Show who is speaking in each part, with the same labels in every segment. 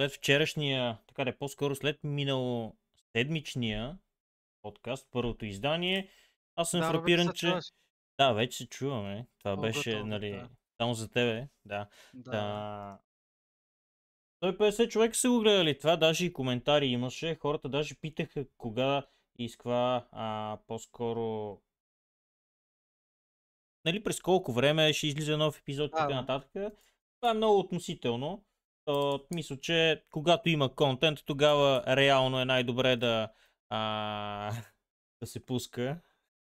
Speaker 1: след вчерашния, така да е по-скоро след минало седмичния подкаст, първото издание, аз съм
Speaker 2: Да,
Speaker 1: фрапиран, че...
Speaker 2: чуваш.
Speaker 1: Да, вече се чуваме. Това
Speaker 2: О,
Speaker 1: беше,
Speaker 2: готово,
Speaker 1: нали,
Speaker 2: да.
Speaker 1: само за тебе, да.
Speaker 2: Да.
Speaker 1: Да. 150 човека са го гледали това, даже и коментари имаше. Хората даже питаха кога и с каква а, по-скоро... Нали, през колко време ще излиза нов епизод и така нататък. Това е много относително. Мисля, че когато има контент, тогава реално е най-добре да, а, да се пуска.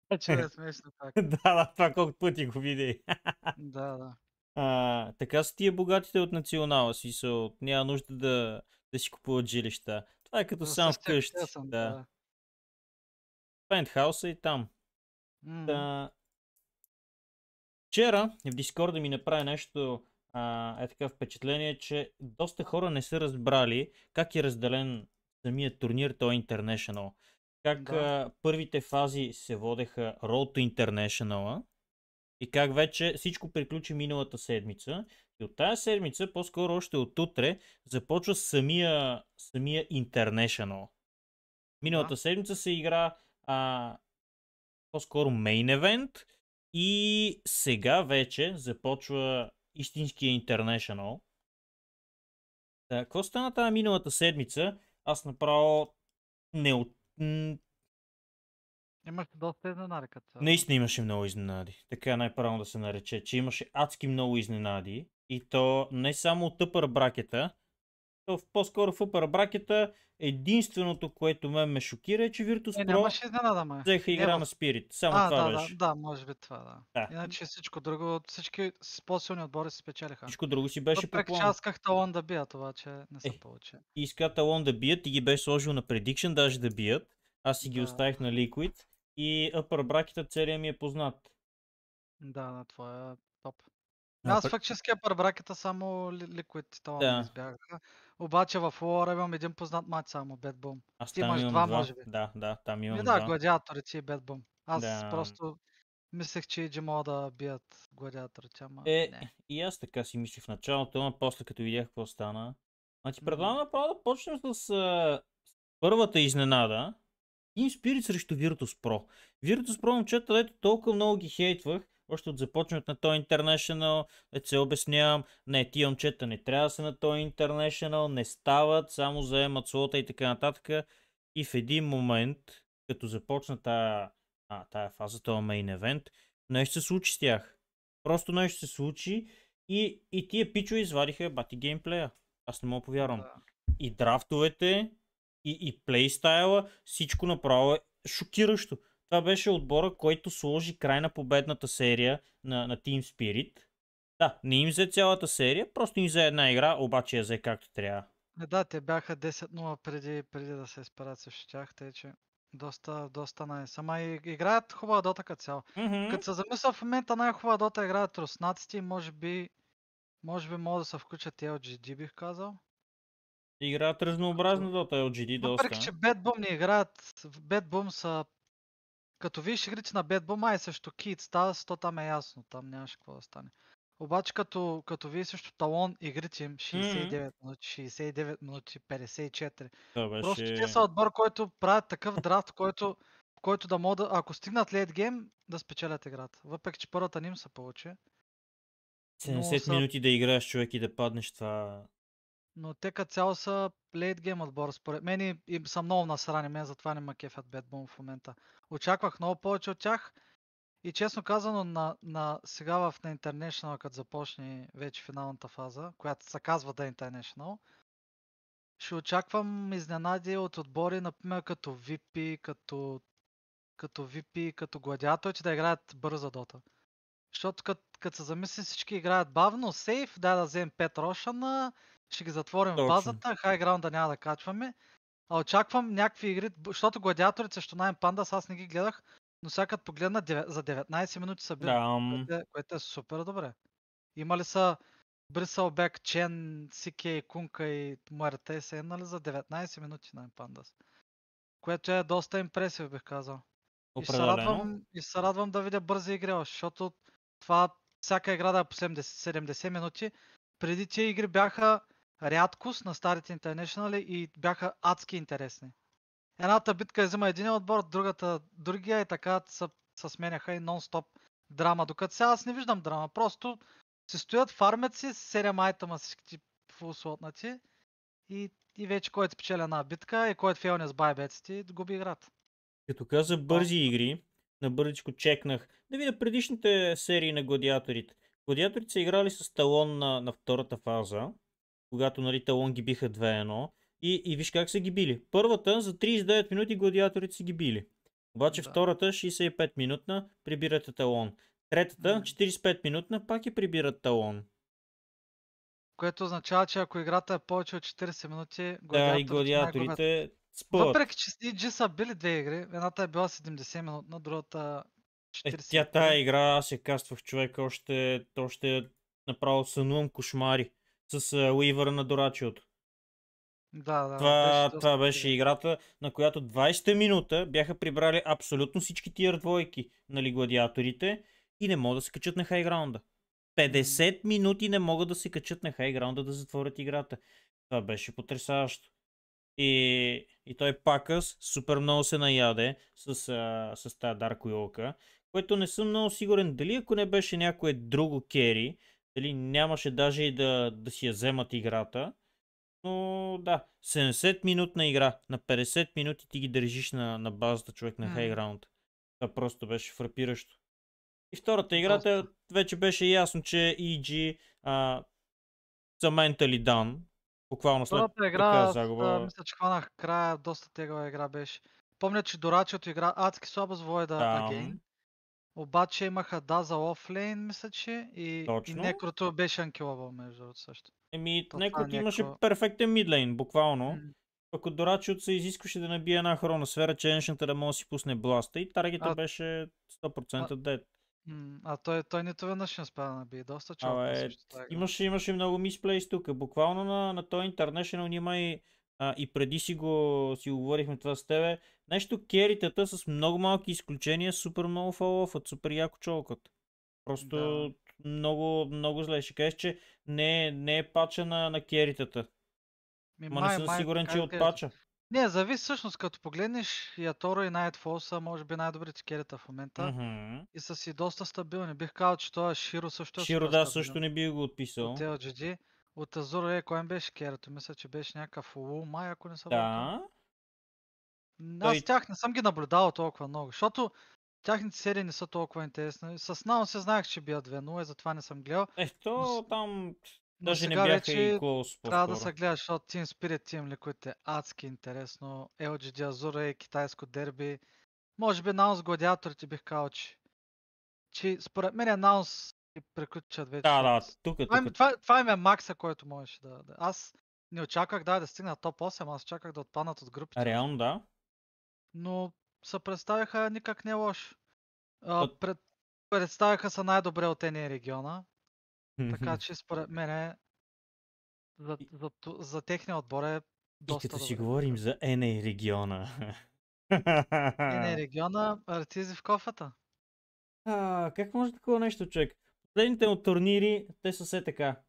Speaker 2: Вече е смешно пак.
Speaker 1: да, да, това колко пъти го види.
Speaker 2: Да, да.
Speaker 1: А, така са тия богатите от национала, смисъл, няма нужда да, да си купуват жилища. Това е като
Speaker 2: За
Speaker 1: сам вкъщи.
Speaker 2: съм,
Speaker 1: Да.
Speaker 2: да.
Speaker 1: Пентхауса и там.
Speaker 2: М,
Speaker 1: Та... Вчера в Дискорда ми направи нещо а, е така впечатление, че доста хора не са разбрали как е разделен самият турнир, той е International. Как
Speaker 2: Да.
Speaker 1: а, първите фази се водеха Road International и как вече всичко приключи миналата седмица. И от тази седмица, по-скоро още от утре, започва самия, самия International. Миналата
Speaker 2: Да.
Speaker 1: седмица се игра а, по-скоро main event и сега вече започва истинския International. Та, какво стана тази миналата седмица? Аз направо не от... м,
Speaker 2: Имаш доста изненади като.
Speaker 1: Наистина имаше много изненади. Така е най-правилно да се нарече, че имаше адски много изненади. И то не само от тъпър бракета, по-скоро в upper бракета единственото, което мен ме шокира е, че Virtus
Speaker 2: Не,
Speaker 1: Pro
Speaker 2: изненада, ме.
Speaker 1: взеха игра на Spirit. Само
Speaker 2: А,
Speaker 1: това
Speaker 2: да,
Speaker 1: беше.
Speaker 2: да, да, може би това, да.
Speaker 1: Да.
Speaker 2: Иначе всичко друго, всички по-силни отбори се спечелиха.
Speaker 1: Всичко друго си беше по
Speaker 2: Въпреки, че
Speaker 1: план.
Speaker 2: аз исках талон да бия, това, че не се
Speaker 1: Е.
Speaker 2: получи.
Speaker 1: Иска талон да бият и ги беше сложил на prediction даже да бият. Аз си ги
Speaker 2: Да.
Speaker 1: оставих на Liquid. И upper бракета целият ми е познат.
Speaker 2: Да, да, това е топ. Аз фактически пар бракета само Liquid талон
Speaker 1: Да.
Speaker 2: избягаха. Обаче в Лора имам един познат матч само, Boom.
Speaker 1: Аз
Speaker 2: Ти имаш два,
Speaker 1: два.
Speaker 2: може би.
Speaker 1: Да, да, там имам
Speaker 2: Ми да,
Speaker 1: два.
Speaker 2: гладиаторите и Boom. Аз
Speaker 1: Да.
Speaker 2: просто мислех, че иджи могат да бият гладиаторите, ама
Speaker 1: Е,
Speaker 2: не.
Speaker 1: и аз така си мислих в началото, но после като видях какво стана. Значи
Speaker 2: Мгм.
Speaker 1: предлагам направо да почнем с а, първата изненада. Team Spirit срещу Virtus Pro. Virtus Pro момчета, дето толкова много ги хейтвах, още от започването на този International, дето се обяснявам, не, тия момчета не трябва да са на този International, не стават, само заемат слота и така нататък. И в един момент, като започна тая, а, тая фаза, този main event, нещо се случи с тях. Просто нещо се случи и, и тия пичове извадиха бати геймплея. Аз не мога повярвам.
Speaker 2: Да.
Speaker 1: И драфтовете, и, и плейстайла, всичко направо е шокиращо. Това беше отбора, който сложи край на победната серия на, на Team Spirit. Да, не им взе цялата серия, просто им взе една игра, обаче я взе както трябва.
Speaker 2: Е, да, те бяха 10-0 преди, преди да се изперат срещу тях, тъй че доста, доста най Ама и, играят хубава дота като цяло.
Speaker 1: Мгм.
Speaker 2: Като се замисля в момента най-хубава дота играят руснаците и може би може би могат да се включат LGD бих казал.
Speaker 1: Играят разнообразно дота LGD доста.
Speaker 2: Въпреки, че Bad Boom не играят, Bad Boom са като видиш игрите на Bad Boom, ай също Кит става, то там е ясно, там нямаше какво да стане. Обаче като, като вие също талон игрите им 69 минути, 69 минути, 54.
Speaker 1: Това беше...
Speaker 2: Просто те са отбор, който правят такъв драфт, който, който да могат, да, ако стигнат лейт гейм, да спечелят играта. Въпреки, че първата не им се получи.
Speaker 1: 70
Speaker 2: са-
Speaker 1: минути да играеш човек и да паднеш това...
Speaker 2: Но те като цяло са лейт гейм отбор, според мен и, и са много насрани, мен затова не ма кефят Boom в момента. Очаквах много повече от тях и честно казано на, на сега в на International, като започне вече финалната фаза, която се казва да International, ще очаквам изненади от отбори, например като VP, като, като VP, като гладиаторите да играят бърза дота. Защото като, като се замислим всички играят бавно, сейф, дай да вземем 5 рошана, ще ги затворим
Speaker 1: Точно.
Speaker 2: в базата, хайграунда няма да качваме. А очаквам някакви игри, защото гладиаторите срещу Nine Pandas аз не ги гледах, но сега като погледна за 19 минути са били,
Speaker 1: Да,
Speaker 2: което, е, което е супер добре. Има ли са Брисълбек, Чен, Сикей, Кунка и Муерте са еднали за 19 минути Nine Pandas. Което е доста импресив, бих казал. И се радвам, и се радвам да видя бързи игри, защото това всяка игра да е по 70, 70 минути. Преди тия игри бяха рядкост на старите интернешнали и бяха адски интересни. Едната битка взима един отбор, другата другия и така се, се сменяха и нон-стоп драма. Докато сега аз не виждам драма. Просто си стоят, фармят си, 7 айтема всички фул слотнати и, и вече който спечеля една битка и който фейлне с байбеците, губи играта.
Speaker 1: Като каза бързи игри, на бързичко чекнах да видя предишните серии на гладиаторите. Гладиаторите са играли с талон на, на втората фаза, когато нали, талон ги биха 2-1. И, и виж как са ги били. Първата за 39 минути гладиаторите са ги били. Обаче
Speaker 2: Да.
Speaker 1: втората 65 минутна прибират талон. Третата
Speaker 2: Мгм.
Speaker 1: 45 минутна пак и прибират талон.
Speaker 2: Което означава, че ако играта е повече от 40 минути,
Speaker 1: Да, и
Speaker 2: гладиаторите
Speaker 1: гладиаторите спъват.
Speaker 2: Въпреки, че EG са били две игри, едната е била 70 минутна, другата
Speaker 1: Е,
Speaker 2: 40
Speaker 1: тя тая игра, аз я каствах човек, още, още направо сънувам кошмари с Уивъра на Дорачиото.
Speaker 2: Да, да.
Speaker 1: Това,
Speaker 2: доста
Speaker 1: това беше играта, на която 20-та минута бяха прибрали абсолютно всички тия двойки, нали, гладиаторите и не могат да се качат на хайграунда. 50 минути не могат да се качат на хайграунда да затворят играта. Това беше потрясаващо. И, и той Пакъс супер много се наяде с, а, с тази Дарко Йолка, което не съм много сигурен дали ако не беше някое друго кери, дали нямаше даже и да, да си я вземат играта. Но да, 70 минутна игра. На 50 минути ти ги държиш на, на базата човек на хайграунд. Това просто беше фрапиращо. И втората
Speaker 2: Доста.
Speaker 1: вече беше ясно, че EG а, са mentally done. Буквално след
Speaker 2: Втората игра,
Speaker 1: загуба.
Speaker 2: а, мисля, че хванах края, доста тегава игра беше. Помня, че Дорачиото игра адски слабо с Войда
Speaker 1: Да.
Speaker 2: Агейн. Обаче имаха да за офлейн, мисля, че. И, и
Speaker 1: Точно.
Speaker 2: некрото беше анкилабъл, между другото също.
Speaker 1: Еми,
Speaker 2: То
Speaker 1: некото
Speaker 2: това
Speaker 1: имаше
Speaker 2: някакво-
Speaker 1: перфектен мидлейн, буквално.
Speaker 2: М.
Speaker 1: Пък от Дорачиот се изискваше да набие една хроносфера, ченшната да може да си пусне бласта и таргета
Speaker 2: А-
Speaker 1: беше 100% дед.
Speaker 2: А той, той нито веднъж не успя да набие. Доста
Speaker 1: Абе,
Speaker 2: игра.
Speaker 1: Имаше, имаше много мисплейс тук. Буквално на, на този International няма и, а, и преди си го, си го говорихме това с тебе. Нещо керитата с много малки изключения супер много фалофът, супер яко чолкат. Просто
Speaker 2: Да.
Speaker 1: много, много зле. Ще кажеш, че не, е- не е пача на, на керитата.
Speaker 2: Ми,
Speaker 1: Ма не съм сигурен, че е от пача.
Speaker 2: Не, зависи всъщност, като погледнеш Яторо и Nightfall са може би най-добрите керита в момента.
Speaker 1: Мгм.
Speaker 2: И са си доста стабилни. Бих казал, че това Широ също е
Speaker 1: Широ, да,
Speaker 2: стабилен.
Speaker 1: също не би го отписал.
Speaker 2: От LGD. От Азуро е, кой беше керето? Мисля, че беше някакъв Лу, май, ако не бъркам.
Speaker 1: Да.
Speaker 2: М,
Speaker 1: Той-
Speaker 2: Аз тях не съм ги наблюдавал толкова много, защото тяхните серии не са толкова интересни. С Нао се знаех, че бият 2-0 и затова не съм гледал.
Speaker 1: Ето,
Speaker 2: с-
Speaker 1: там
Speaker 2: Но
Speaker 1: даже не бяха
Speaker 2: вече
Speaker 1: и close
Speaker 2: трябва да се гледа, защото Team Spirit Team Liquid е адски интересно. LGD Azura и китайско дерби. Може би Наус гладиаторите бих казал, че, че според мен Наус и приключат вече.
Speaker 1: Да, да, тук,
Speaker 2: Това, им,
Speaker 1: тук.
Speaker 2: това, това им е макса, който можеше да, да. Аз не очаквах да, да стигна топ 8, аз чаках да отпаднат от групите.
Speaker 1: Реално, да.
Speaker 2: но се представяха никак не лошо. А,
Speaker 1: От-
Speaker 2: пред, представяха се най-добре от ения региона, така че според мен за,
Speaker 1: И-
Speaker 2: за, ту- за техния отбор е
Speaker 1: И
Speaker 2: доста
Speaker 1: като си говорим за NA региона.
Speaker 2: Ения региона, артизи в кофата.
Speaker 1: А, как може такова нещо, човек? Последните му турнири, те са все така.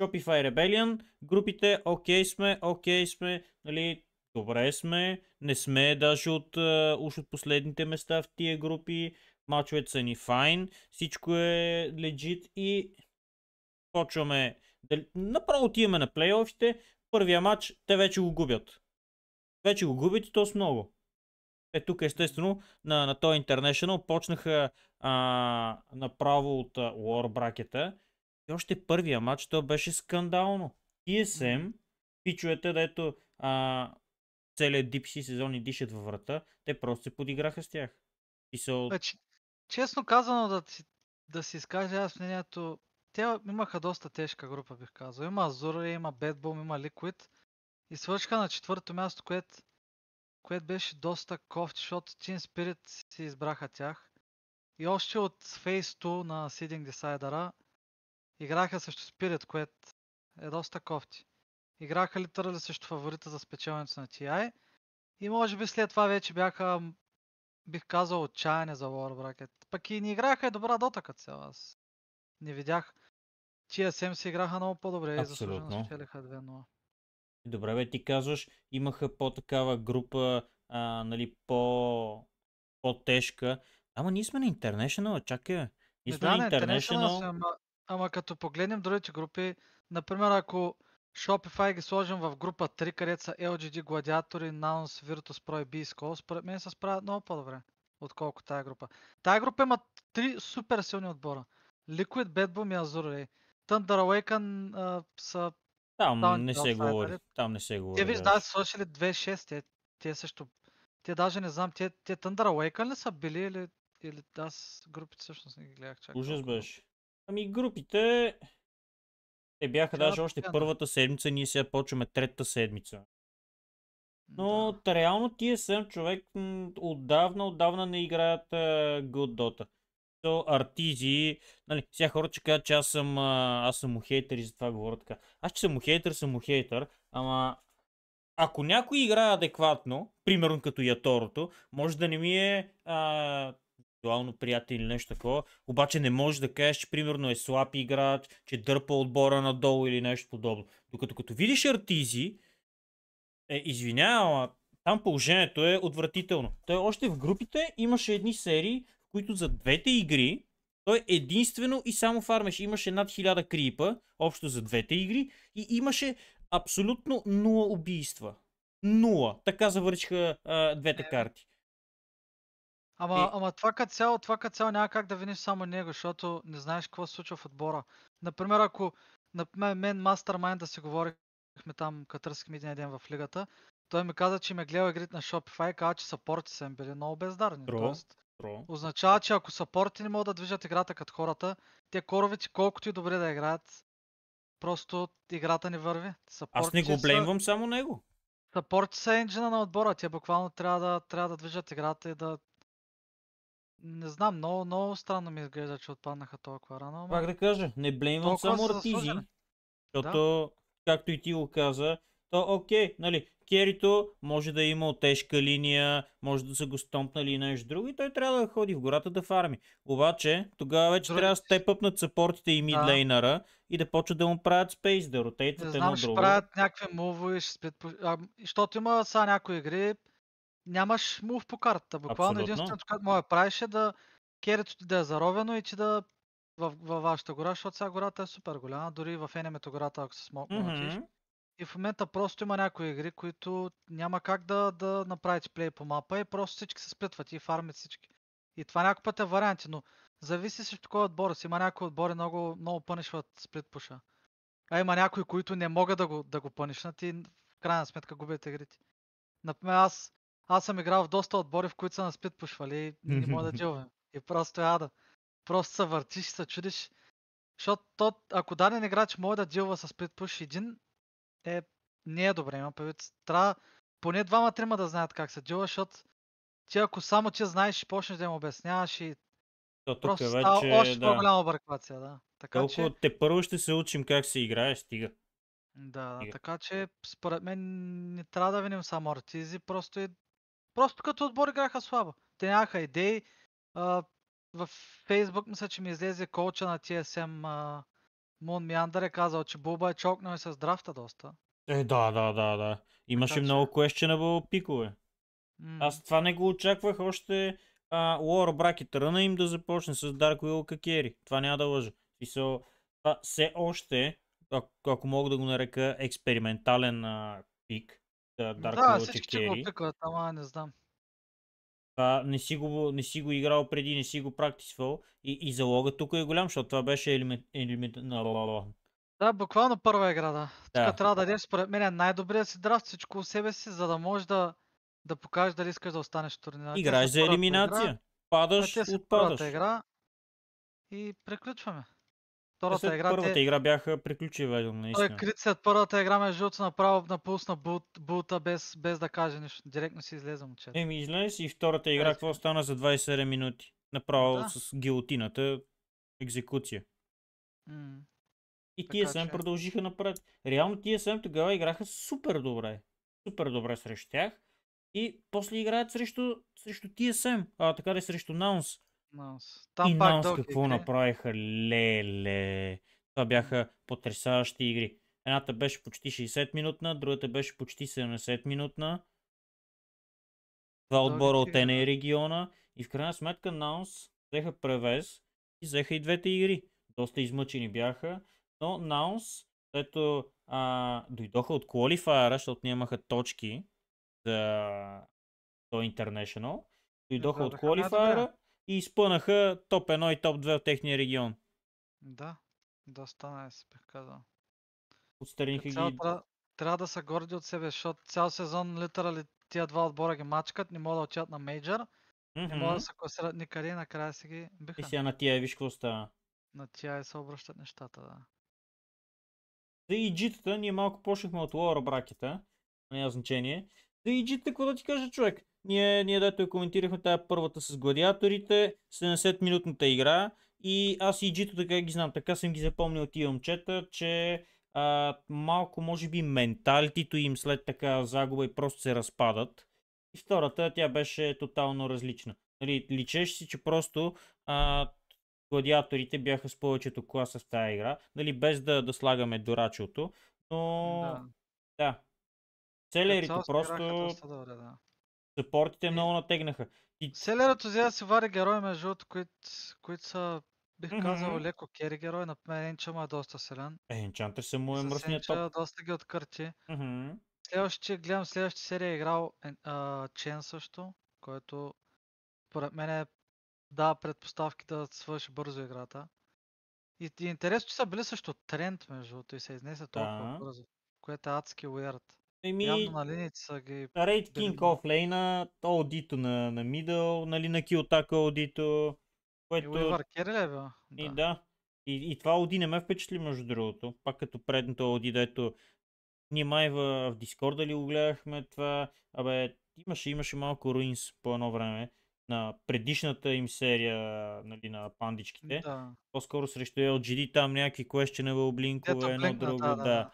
Speaker 1: Shopify Rebellion, групите, окей сме, окей сме, нали, добре сме, не сме даже от, уж от последните места в тия групи, мачовете са ни файн, всичко е легит и почваме, направо отиваме на плейофите, първия матч, те вече го губят. Вече го губят и то с много. Е, тук естествено на, на този International почнаха а, направо от а, War бракета. И още първия матч, то беше скандално. TSM, пичовете, дето а, целият дипси сезон и дишат във врата, те просто се подиграха с тях. И са...
Speaker 2: Значи, честно казано да, си, да си изкажа аз мнението, те имаха доста тежка група, бих казал. Има Азура, има Bedboom, има Liquid. И свършиха на четвърто място, което което беше доста кофти, защото Team Spirit си избраха тях. И още от Phase 2 на Seeding Decider играха срещу Spirit, което е доста кофти. Играха литерали срещу фаворита за спечелването на TI. И може би след това вече бяха, бих казал, отчаяни за War Bracket. Пък и не играха и добра дота като цяло. Аз не видях. TSM си играха много по-добре и заслужено
Speaker 1: Абсолютно.
Speaker 2: спечелиха 2-0.
Speaker 1: Добре, бе, ти казваш, имаха по-такава група, а, нали, по... по-тежка. Ама ние сме на International, чакай, бе. Ние сме
Speaker 2: да,
Speaker 1: на
Speaker 2: International сме, ама, ама като погледнем другите групи, например, ако Shopify ги сложим в група 3, където са LGD, Gladiator, Nouns, Virtus Pro и B-Skull, според мен се справят много по-добре, отколкото тая група. Тая група има три супер силни отбора. Liquid, Bad Boom и Azure. Thunder Awaken а, са...
Speaker 1: Там
Speaker 2: Там
Speaker 1: не се говори. Там не се говори.
Speaker 2: Те виж, да, сложили 2-6, те, те също... Те даже не знам, те, те Thunder Awaken ли са били или... Или аз групите всъщност не ги гледах чак
Speaker 1: Ужас
Speaker 2: толкова.
Speaker 1: беше. Ами групите... Те бяха
Speaker 2: Трябва
Speaker 1: даже
Speaker 2: да
Speaker 1: още
Speaker 2: погледна.
Speaker 1: първата седмица, ние сега почваме третата седмица. Но
Speaker 2: Да.
Speaker 1: да. реално TSM човек м, отдавна, отдавна не играят uh, Good Dota. Артизи, нали, сега хората ще кажат, че аз съм, аз съм му хейтър и затова говоря така. Аз че съм му хейтър, съм му хейтър, ама ако някой играе адекватно, примерно като Яторото, може да не ми е а, визуално приятел или нещо такова, обаче не можеш да кажеш, че примерно е слаб играч, че дърпа отбора надолу или нещо подобно. Докато като видиш артизи, е, извинявам, там положението е отвратително. Той още в групите имаше едни серии, които за двете игри той единствено и само фармеше. Имаше над 1000 крипа, общо за двете игри, и имаше абсолютно нула убийства. Нула. Така завършиха а, двете
Speaker 2: Е,
Speaker 1: карти.
Speaker 2: Ама,
Speaker 1: И-
Speaker 2: ама това като цяло, това като цяло няма как да виниш само него, защото не знаеш какво се случва в отбора. Например, ако на мен, Mastermind да си говорихме там, като търсихме един ден в лигата, той ми каза, че ме гледал игрите на Shopify и каза, че сапорти са им били много бездарни.
Speaker 1: Тро.
Speaker 2: Тоест, Означава, че ако сапорти не могат да движат играта като хората, те коровете колкото и добре да играят, просто играта не върви.
Speaker 1: Аз не
Speaker 2: Сапорти
Speaker 1: го
Speaker 2: са-
Speaker 1: блеймвам само него.
Speaker 2: Сапорти са енджина на отбора. Те буквално трябва да, трябва да движат играта и да... Не знам, много, много странно ми изглежда, че отпаднаха толкова рано. Ама...
Speaker 1: Пак да кажа, не блеймвам само
Speaker 2: са заслужени.
Speaker 1: защото, както и ти го каза, то окей, нали, Керито може да е имал тежка линия, може да са го стомпнали и нещо друго и той трябва да ходи в гората да фарми. Обаче, тогава вече
Speaker 2: Други-
Speaker 1: трябва да степъпнат съпортите и мидлейнера и да почват да му правят спейс, да ротейтват едно
Speaker 2: знам, ще
Speaker 1: друго.
Speaker 2: правят някакви мувове, ще а, защото има са някои игри, нямаш мув по картата. Буквално единственото, което мога да правиш е да керето ти да е заровено и ти да в, във вашата гора, защото сега гората е супер голяма, дори в енемето гората, ако се смокне, отидеш. И в момента просто има някои игри, които няма как да, да направите плей по мапа и просто всички се сплитват и фармят всички. И това някой път е варианти, но зависи си в такова отбора си. Има някои отбори много, много пънишват сплит пуша. А има някои, които не могат да го, да го пънишнат и в крайна сметка губят игрите. Например, аз, аз съм играл в доста отбори, в които са на сплит пушвали и не мога да джилвам. И просто е ада. Просто се въртиш, се чудиш. Защото то, ако даден играч може да дилва с сплит пуш един, е, не е добре. Има предвид. Трябва поне двама-трима да знаят как се дилва, защото ти ако само ти знаеш и почнеш да им обясняваш и
Speaker 1: То тук
Speaker 2: просто става
Speaker 1: вече,
Speaker 2: още
Speaker 1: да.
Speaker 2: по-голяма бърквация, да. Така
Speaker 1: Толкова
Speaker 2: че,
Speaker 1: те първо ще се учим как се играе, стига.
Speaker 2: да, да,
Speaker 1: стига.
Speaker 2: така че според мен не трябва да виним само артизи, просто и просто като отбор играха слабо. Те нямаха идеи. А, в Фейсбук мисля, че ми излезе коуча на TSM а, Мун Миандър е казал, че Буба е чокнал и с драфта доста.
Speaker 1: Е, да, да, да, да. Имаше
Speaker 2: Така
Speaker 1: много questionable пикове.
Speaker 2: М,
Speaker 1: Аз това не го очаквах още а, Лора Бракет ръна им да започне с Dark Will Какери. Това няма да лъжа. Смисъл, това все още, ако, ако мога да го нарека експериментален а, пик, да, Dark
Speaker 2: да,
Speaker 1: Will
Speaker 2: всички го
Speaker 1: Какери.
Speaker 2: пикват, ама не знам.
Speaker 1: Това не си, го, не си го играл преди, не си го практисвал. И, и залога тук е голям, защото това беше елемент... елемент...
Speaker 2: Да, буквално първа игра, да.
Speaker 1: Да.
Speaker 2: Тук трябва да дадеш, според мен, е най-добрият си драфт всичко от себе си, за да можеш да, да покажеш дали искаш да останеш в турнира.
Speaker 1: Играеш
Speaker 2: са
Speaker 1: за елиминация.
Speaker 2: Игра,
Speaker 1: Падаш,
Speaker 2: са
Speaker 1: отпадаш.
Speaker 2: игра и приключваме. Втората
Speaker 1: след
Speaker 2: игра,
Speaker 1: първата
Speaker 2: те,
Speaker 1: игра бяха приключили,
Speaker 2: той
Speaker 1: наистина.
Speaker 2: крит след първата игра, между другото, направо напусна бут, бута без, без да каже нищо. Директно си излезе момчето.
Speaker 1: Еми, излезе и втората игра, какво стана за 27 минути? Направо
Speaker 2: Да.
Speaker 1: с гилотината, екзекуция.
Speaker 2: М.
Speaker 1: И
Speaker 2: Така
Speaker 1: TSM
Speaker 2: че-
Speaker 1: продължиха напред. Реално TSM тогава играха супер добре. Супер добре срещу тях. И после играят срещу, срещу TSM, а така да е срещу Наунс.
Speaker 2: Наус. Там
Speaker 1: и
Speaker 2: пак дълги
Speaker 1: какво
Speaker 2: игри.
Speaker 1: направиха, леле. Това бяха потрясаващи игри. Едната беше почти 60 минутна, другата беше почти 70 минутна. Два отбора от
Speaker 2: да.
Speaker 1: региона. И в крайна сметка Наунс взеха превес и взеха и двете игри. Доста измъчени бяха. Но Наунс, ето а, дойдоха от квалифайера, защото нямаха точки за то International. Дойдоха от квалифайера и изпънаха топ 1 и топ 2 от техния регион.
Speaker 2: Да, доста найс, бих казал.
Speaker 1: Отстраниха
Speaker 2: цяло
Speaker 1: ги.
Speaker 2: трябва, трябва да са горди от себе, защото цял сезон литерали тия два отбора ги мачкат, не могат да отидат на мейджор, не могат да се класират никъде и накрая си ги биха.
Speaker 1: И сега на тия виж какво става.
Speaker 2: На тия и се обръщат нещата, да.
Speaker 1: За EG-тата ние малко почнахме от лора бракета. Няма значение. За EG-тата, какво да ти кажа човек? Ние, ние дето я коментирахме тая първата с гладиаторите, 70-минутната игра. И аз EG-тата как ги знам, така съм ги запомнил тия момчета, че а, малко може би менталитито им след така загуба и просто се разпадат. И втората, тя беше тотално различна. Нали, личеше си, че просто а, гладиаторите бяха с повечето класа в тази игра, нали, без да, да слагаме дурачото, но
Speaker 2: Да.
Speaker 1: да. Селерите просто,
Speaker 2: добре, да.
Speaker 1: съпортите много натегнаха. И
Speaker 2: Селерът взе да си вари герои, между другото, които, които са, бих казал,
Speaker 1: Мгм.
Speaker 2: леко кери герои. На мен Енча му е доста силен.
Speaker 1: е, Енчантър се му е мръсният топ.
Speaker 2: доста ги откърти.
Speaker 1: Мгм.
Speaker 2: Следващия, гледам следващата серия е играл Ен- а, Чен също, който според мен е дава предпоставки да свърши бързо играта. И, и интересно, че са били също тренд, между другото, и се изнесе толкова
Speaker 1: Да.
Speaker 2: бързо, което е адски weird.
Speaker 1: Еми,
Speaker 2: Явно на линиите са ги...
Speaker 1: Рейд Кинг офлейна, аудито на, на мидъл, нали, на Киотака аудито,
Speaker 2: И
Speaker 1: което...
Speaker 2: Уивър Кери ли е бил?
Speaker 1: И да. И, и това Ауди не ме впечатли, между другото. Пак като предното Ауди, дето ние май в, в Дискорда ли го гледахме това. Абе, имаше, имаше малко руинс по едно време на предишната им серия нали, на пандичките.
Speaker 2: Да.
Speaker 1: По-скоро срещу LGD там някакви questionable блинкове,
Speaker 2: Ето
Speaker 1: едно друго,
Speaker 2: да, да, да.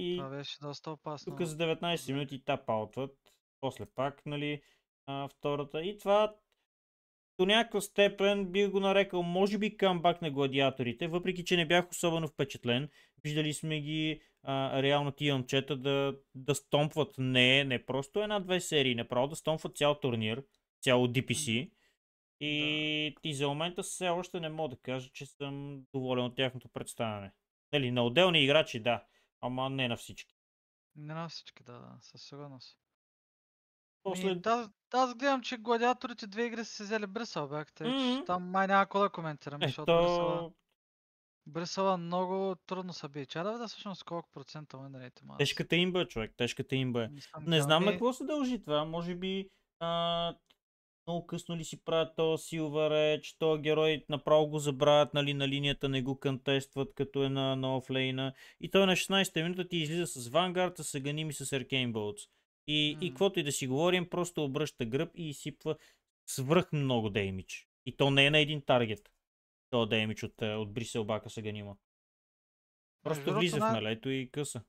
Speaker 1: И
Speaker 2: Това беше доста опасно.
Speaker 1: тук за 19 минути тапаутват, после пак, нали, а, втората. И това до някаква степен бих го нарекал, може би, камбак на гладиаторите, въпреки че не бях особено впечатлен. Виждали сме ги а, реално тия момчета да, да стомпват не, не просто една-две серии, направо да стомпват цял турнир, цяло DPC. И, и за момента все още не мога да кажа, че съм доволен от тяхното представяне. Нали, на отделни играчи да, ама не на всички.
Speaker 2: Не на всички, да, да, със сигурност.
Speaker 1: После...
Speaker 2: Ми, да, аз гледам, че гладиаторите две игри са си взели Брисъл, бях, тъй, че
Speaker 1: Мгм.
Speaker 2: там май няма какво да коментираме, защото
Speaker 1: Ето,
Speaker 2: Брисъла много трудно са бие. Чай да всъщност колко процента уинрейт има. аз
Speaker 1: тежката имба, човек, тежката имба е.
Speaker 2: не
Speaker 1: знам на
Speaker 2: Ми,
Speaker 1: какво се дължи това. Може би а, много късно ли си правят то Silver Edge, то герой направо го забравят, нали, на линията не го контестват, като е на, на офлейна. И той на 16-та минута ти излиза с Vanguard, с Аганим и с Arcane Bolts. И, и
Speaker 2: М.
Speaker 1: каквото и да си говорим, просто обръща гръб и изсипва свръх много деймидж. И то не е на един таргет. То деймидж от, е, от Брисел Бака с Аганима. Просто влиза в налето и къса.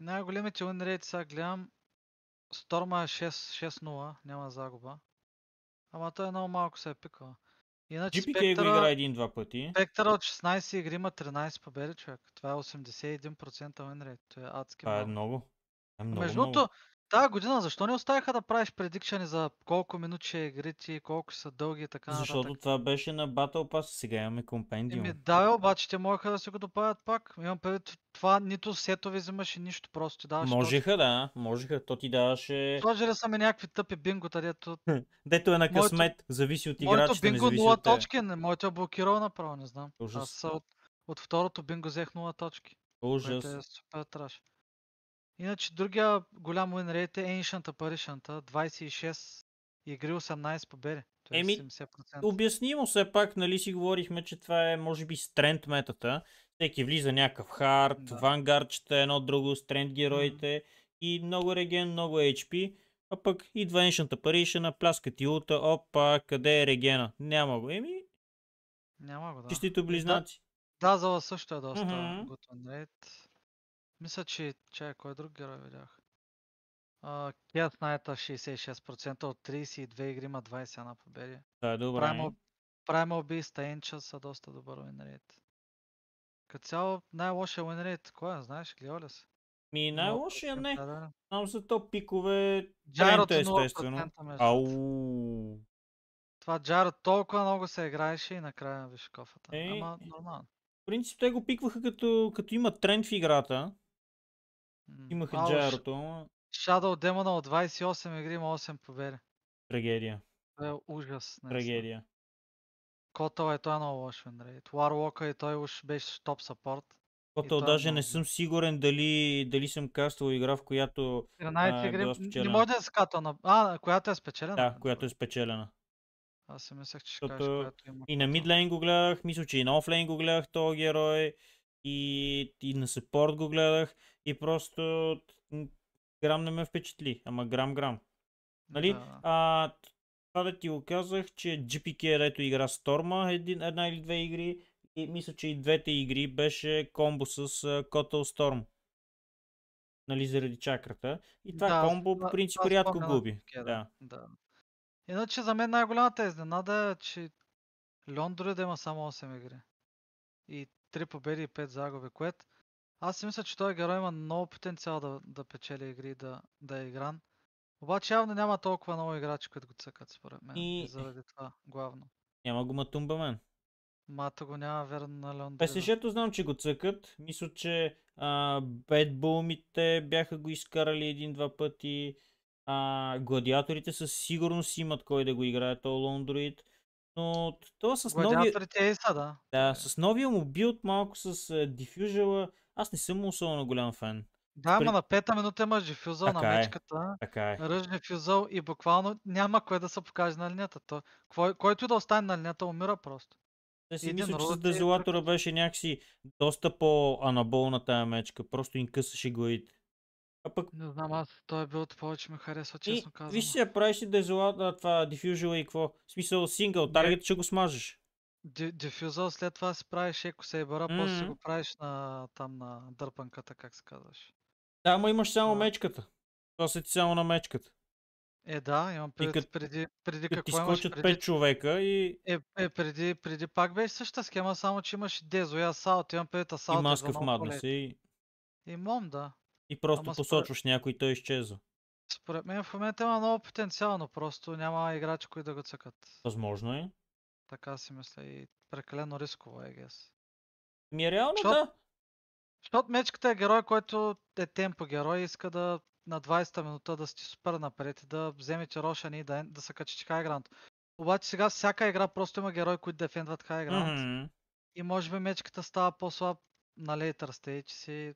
Speaker 2: най-големите уинрейт сега гледам. Сторма е 6 6-0, няма загуба. Ама той е много малко се е пикал. Иначе
Speaker 1: GPK го
Speaker 2: Спектъра,
Speaker 1: игра един-два пъти.
Speaker 2: Спектъра от 16 игри има 13 победи, човек. Това е 81% уинрейт. Това е адски
Speaker 1: Това е
Speaker 2: много.
Speaker 1: Е много,
Speaker 2: Между
Speaker 1: много.
Speaker 2: Тази година защо не оставиха да правиш предикшени за колко минути е игрите, колко са дълги и така
Speaker 1: Защото
Speaker 2: нататък?
Speaker 1: това беше на Battle Pass, сега имаме компендиум.
Speaker 2: Еми да, бе, обаче те можеха да си го добавят пак. Имам предвид това, нито сетове взимаш и нищо, просто ти даваш.
Speaker 1: Можеха, да, можеха. То ти даваше...
Speaker 2: Сложили са ми някакви тъпи бингота, дето
Speaker 1: Дето е на
Speaker 2: Моето-
Speaker 1: късмет, зависи от
Speaker 2: Моето
Speaker 1: играчите, не
Speaker 2: бинго
Speaker 1: зависи
Speaker 2: 0
Speaker 1: от тебе.
Speaker 2: точки, не, моето е блокирало направо, не знам.
Speaker 1: Ужас.
Speaker 2: Аз от, от второто бинго взех 0 точки,
Speaker 1: Ужас.
Speaker 2: което е супер траш. Иначе другия голям win rate е Ancient Apparition, 26 игри 18 победи. Е
Speaker 1: Еми,
Speaker 2: 70%.
Speaker 1: Обяснимо все пак, нали си говорихме, че това е може би стренд метата. Всеки влиза някакъв хард,
Speaker 2: Да.
Speaker 1: вангардчета, едно друго, стренд героите и много реген, много HP. А пък идва Ancient Apparition, пляска ти улта, опа, къде е регена? Няма го. Еми,
Speaker 2: Няма го, да.
Speaker 1: чистито
Speaker 2: И да-
Speaker 1: близнаци.
Speaker 2: Дазала също е доста win rate. Мисля, че... Чай, кой друг герой видях? Uh, Kiat Knight 66% от 32 игри има 21 победи.
Speaker 1: Това е добре.
Speaker 2: Primal, Primal Beast, Ancient са доста добър rate. Като цяло най-лошия rate, кой е, знаеш, гледал ли си?
Speaker 1: Ми най-лошия не.
Speaker 2: Да, да.
Speaker 1: Знам за топ пикове.
Speaker 2: Джайрото
Speaker 1: Трента, естествено.
Speaker 2: 0% между другото.
Speaker 1: Ау.
Speaker 2: Това Джаро толкова много се играеше и накрая виж кофата.
Speaker 1: Е,
Speaker 2: Ама нормално.
Speaker 1: В принцип те го пикваха като, като има тренд в играта. Имаха
Speaker 2: ало,
Speaker 1: ама
Speaker 2: Shadow Demon от 28 игри има 8 победи.
Speaker 1: трагедия.
Speaker 2: Това е ужас. наистина.
Speaker 1: Трагедия.
Speaker 2: Котъл е той е много лош rate. Warlock и той уж беше топ саппорт. Той е
Speaker 1: даже не
Speaker 2: много
Speaker 1: съм сигурен дали, дали съм каствал игра, в която
Speaker 2: 13
Speaker 1: А,
Speaker 2: игри. м, Не може да се скатва на... А, която е спечелена.
Speaker 1: да, която е спечелена.
Speaker 2: Аз си мислех, че ще кажеш,
Speaker 1: Защото
Speaker 2: която има.
Speaker 1: И на
Speaker 2: Котъл.
Speaker 1: мидлейн го гледах, мисля, че и на офлейн го гледах този герой. И, и на съпорт го гледах. И просто грам не ме впечатли. Ама грам-грам. Нали?
Speaker 2: Да.
Speaker 1: А, това да ти го казах, че GPK, дето игра Сторма, един, една или две игри. И мисля, че и двете игри беше комбо с uh, Kotal Storm. Нали, заради чакрата. И това
Speaker 2: Да,
Speaker 1: комбо по принцип рядко губи. Да.
Speaker 2: да. Иначе за мен най-голямата изненада е, че Леон дори да има само 8 игри. И 3 победи и 5 загуби, което аз си мисля, че този герой има много потенциал да, да печели игри, да, да е игран. Обаче явно няма толкова много играчи, които го цъкат, според мен. И,
Speaker 1: И-
Speaker 2: заради това, главно.
Speaker 1: Няма го матумба мен.
Speaker 2: Мата го няма верно на Леон.
Speaker 1: PSG-то знам, че го цъкат. Мисля, че Bullмите бяха го изкарали един-два пъти. А, гладиаторите със сигурност имат кой да го играе, то Druid. Но това с новия,
Speaker 2: Гладиаторите са, да.
Speaker 1: да, с новия му билд малко с а, дифюжала, аз не съм особено голям фен.
Speaker 2: Да, ама на пета минута имаш дифюзъл на
Speaker 1: е.
Speaker 2: мечката.
Speaker 1: Така е.
Speaker 2: Ръжни фюзъл и буквално няма кое да се покаже на линията. То, кой, който и да остане на линията умира просто.
Speaker 1: Те си мисля, че с
Speaker 2: ролът е
Speaker 1: беше някакси доста по-анаболна тая мечка. Просто им късаше главите. А пък
Speaker 2: Не знам, аз той билд повече ми харесва,
Speaker 1: И,
Speaker 2: честно казано.
Speaker 1: виж сега, правиш си дезолата, това дифюжъл и какво? В смисъл сингъл, таргет ще го смажеш.
Speaker 2: Дифюзъл след това си правиш еко сейбъра, после си го правиш на там на дърпанката, как се казваш.
Speaker 1: Да, ама имаш само
Speaker 2: Да.
Speaker 1: мечката. Това се ти само на мечката.
Speaker 2: Е, да, имам предвид
Speaker 1: кът-
Speaker 2: преди, преди
Speaker 1: ти
Speaker 2: какво имаш
Speaker 1: скочат
Speaker 2: преди.
Speaker 1: 5 човека и,
Speaker 2: Е, е, преди, преди пак беше същата схема, само че имаш Дезо и Асалт, имам предвид
Speaker 1: и
Speaker 2: Асалт.
Speaker 1: маска в маднес и,
Speaker 2: И мом, да.
Speaker 1: и просто
Speaker 2: Ама според-
Speaker 1: посочваш някой и той изчезва.
Speaker 2: Според мен в момента има много потенциал, но просто няма играчи, които да го цъкат.
Speaker 1: Възможно е.
Speaker 2: Така си мисля и прекалено рисково е, гес.
Speaker 1: Ми е реално
Speaker 2: Защото-
Speaker 1: да.
Speaker 2: Защото мечката е герой, който е темпо герой и иска да на 20-та минута да сте супер напред и да вземете Рошан и да, да се качите хайгрант. Обаче сега всяка игра просто има герои, които дефендват хайгрант.
Speaker 1: Мгм.
Speaker 2: И може би мечката става по-слаб на лейтър стейдж си